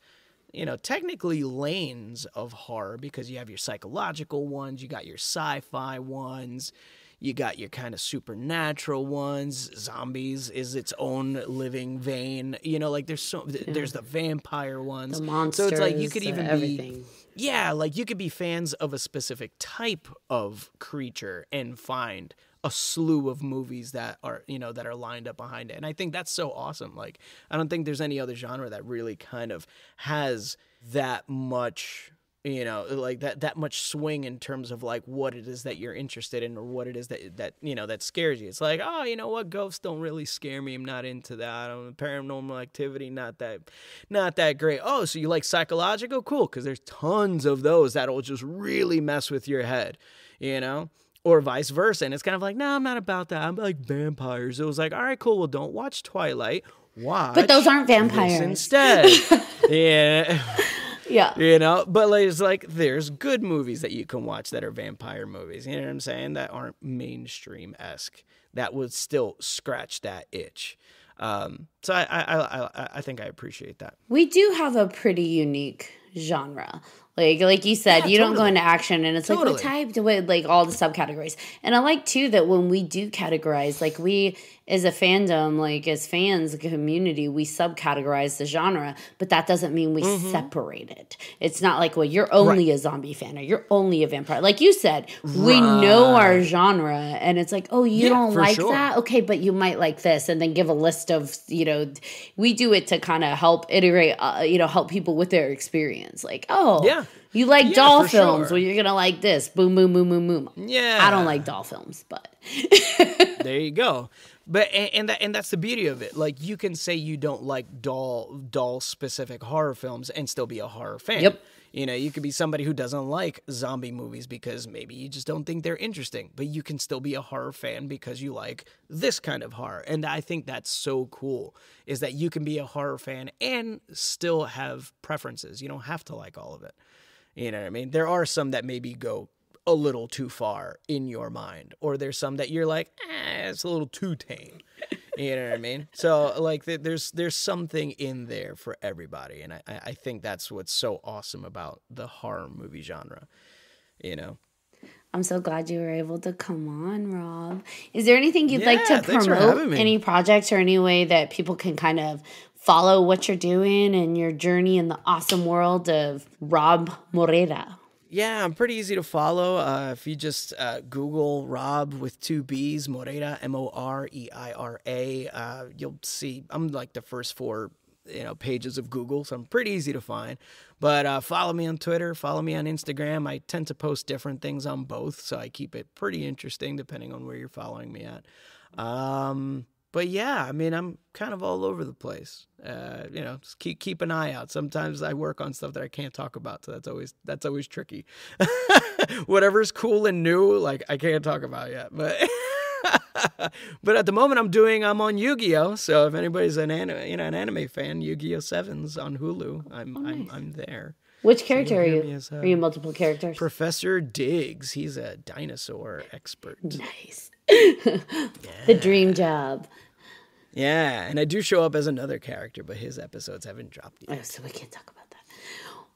you know, technically lanes of horror because you have your psychological ones, you got your sci-fi ones, you got your kind of supernatural ones. Zombies is its own living vein. You know, like there's so there's the vampire ones. the monsters So it's like you could even uh, be everything yeah, like you could be fans of a specific type of creature and find a slew of movies that are, you know, that are lined up behind it. And I think that's so awesome. Like I don't think there's any other genre that really kind of has that much you know like that that much swing in terms of like what it is that you're interested in or what it is that that you know that scares you. It's like oh you know what? Ghosts don't really scare me. I'm not into that. Um, paranormal activity not that not that great. Oh so you like psychological? Cool because there's tons of those that'll just really mess with your head you know or vice versa. And it's kind of like no i'm not about that. I'm like vampires. It was like all right cool. Well don't watch twilight. Watch but those aren't vampires. instead. <laughs> Yeah. Yeah. You know but like, it's like there's good movies that you can watch that are vampire movies. You know what i'm saying? That aren't mainstream-esque. That would still scratch that itch. Um, so I i i i think i appreciate that. We do have a pretty unique genre Like like you said, Yeah, you don't go into action and it's like what Totally. type to what like all the subcategories. And I like too that when we do categorize, like we as a fandom, like as fans, community, we subcategorize the genre, but that doesn't mean we Mm-hmm. separate it. It's not like, well, you're only a zombie fan or you're only a vampire. Like you said, we know our genre and it's like, oh, you Yeah, don't like sure. that? Okay, but you might like this and then give a list of, you know, we do it to kind of help iterate, uh, you know, help people with their experience. Like, oh, Yeah. You like Yeah, doll films, sure. well, you're gonna like this. Boom, boom, boom, boom, boom. Yeah. I don't like doll films, but <laughs> there you go but and, and that and that's the beauty of it like you can say you don't like doll doll specific horror films and still be a horror fan Yep. you know you could be somebody who doesn't like zombie movies because maybe you just don't think they're interesting but you can still be a horror fan because you like this kind of horror and i think that's so cool is that you can be a horror fan and still have preferences you don't have to like all of it you know what I mean? There are some that maybe go a little too far in your mind, or there's some that you're like, eh, it's a little too tame. You know what I mean? So like, there's there's something in there for everybody, and I I I think that's what's so awesome about the horror movie genre. You know? I'm so glad you were able to come on, Robb. Is there anything you'd like to promote? me. Any projects or any way that people can kind of follow what you're doing and your journey in the awesome world of Robb Moreira? Yeah, I'm pretty easy to follow. Uh, if you just uh, Google Robb with two B's, Moreira, M O R E I R A, uh, you'll see I'm like the first four you know pages of Google, so I'm pretty easy to find. But uh, follow me on Twitter, follow me on Instagram. I tend to post different things on both, so I keep it pretty interesting depending on where you're following me at. Um, but yeah, I mean, I'm kind of all over the place. Uh, you know, just keep keep an eye out. Sometimes I work on stuff that I can't talk about, so that's always that's always tricky. <laughs> Whatever's cool and new, like I can't talk about yet. But <laughs> <laughs> but at the moment, I'm doing I'm on Yu-Gi-Oh. So if anybody's an anime, you know, an anime fan, Yu-Gi-Oh Sevens on Hulu, I'm I'm I'm there. Which character are you? as, uh, are you multiple characters? Professor Diggs, he's a dinosaur expert. <laughs> nice. <laughs> the dream job. Yeah, and I do show up as another character, but his episodes haven't dropped Oh, yet. so we can't talk about.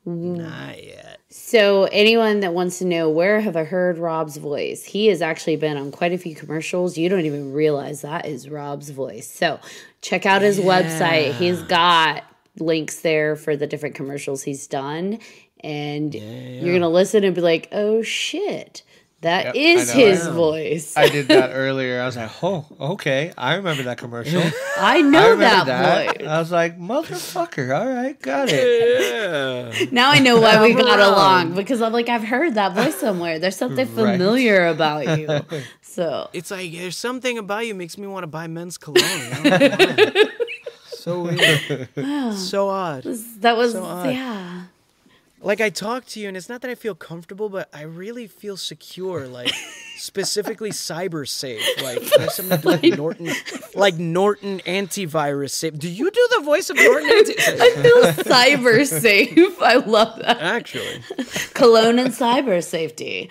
Mm. Not yet. So, anyone that wants to know where have I heard Robb's voice? He has actually been on quite a few commercials. You don't even realize that is Robb's voice. So, check out his website. He's got links there for the different commercials he's done, and you're gonna listen and be like, "Oh shit, that Yep, is know. his I voice." I did that <laughs> earlier. I was like, oh, okay. I remember that commercial. I <laughs> I know remember that, that. voice. I was like, motherfucker. All right, got it. Yeah. <laughs> Now I know why we got around. along because I'm like, I've heard that voice somewhere. There's something Right. familiar about you. So, It's like there's something about you makes me want to buy men's cologne. I don't know why. so weird. so odd. that was, So odd. yeah. Like I talk to you, and it's not that I feel comfortable, but I really feel secure. Like <laughs> specifically cyber safe. Like <laughs> there's something to do with Norton, like Norton antivirus safe. Do you do the voice of Norton? Anti- <laughs> I feel cyber safe. I love that. Actually, Cologne and cyber safety.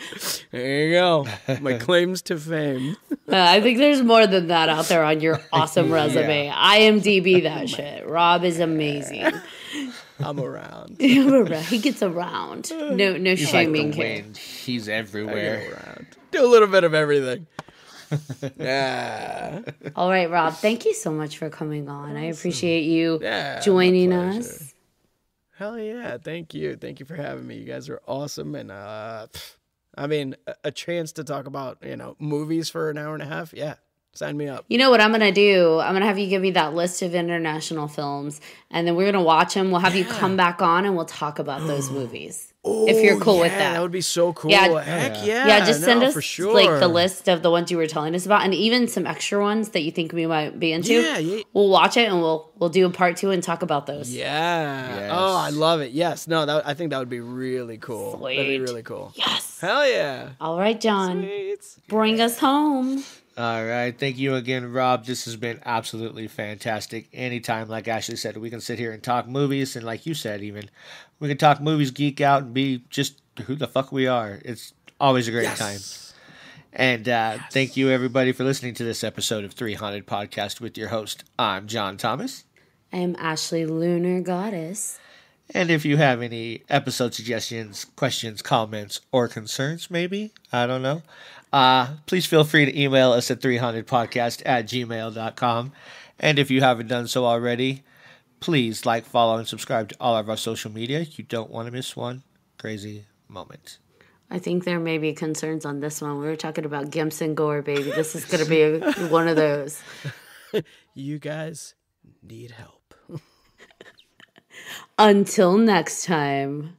there you go. My claims to fame. Uh, I think there's more than that out there on your awesome resume. IMDb that shit. Robb is amazing. <laughs> I'm around. he gets around. <laughs> No, no He's like shaming the here. wind. He's I everywhere. around. Do a little bit of everything. <laughs> Yeah. All right, Robb. Thank you so much for coming on. I appreciate you Yeah, joining us. Hell yeah! Thank you, thank you for having me. You guys are awesome, and uh, I mean, a, a chance to talk about you know movies for an hour and a half. Yeah, sign me up. You know what I'm gonna do? I'm gonna have you give me that list of international films, and then we're gonna watch them. We'll have you come back on, and we'll talk about those movies. <gasps> Oh, if you're cool with Oh, that. that would be so cool. Yeah. Heck yeah! yeah, just send no, us for sure. like the list of the ones you were telling us about, and even some extra ones that you think we might be into. Yeah, yeah. We'll watch it and we'll we'll do a part two and talk about those. Yeah. Oh, I love it. Yes. No, that, I think that would be really cool. That'd be really cool. Yes. Hell yeah. All right, John, Sweet. bring us home. All right. Thank you again, Robb. This has been absolutely fantastic. Anytime, like Ashley said, we can sit here and talk movies. And like you said, even, we can talk movies, geek out, and be just who the fuck we are. It's always a great time. And uh, thank you, everybody, for listening to this episode of Three Haunted Podcast with your host. I'm John Thomas. I am Ashley Lunar Goddess. And if you have any episode suggestions, questions, comments, or concerns, maybe, I don't know, uh, please feel free to email us at 3hauntedpodcast at gmail.com. And if you haven't done so already, please like, follow, and subscribe to all of our social media. You don't want to miss one crazy moment. I think there may be concerns on this one. We were talking about Gimps and Gore, baby. This is going to be a, one of those. <laughs> You guys need help. <laughs> Until next time.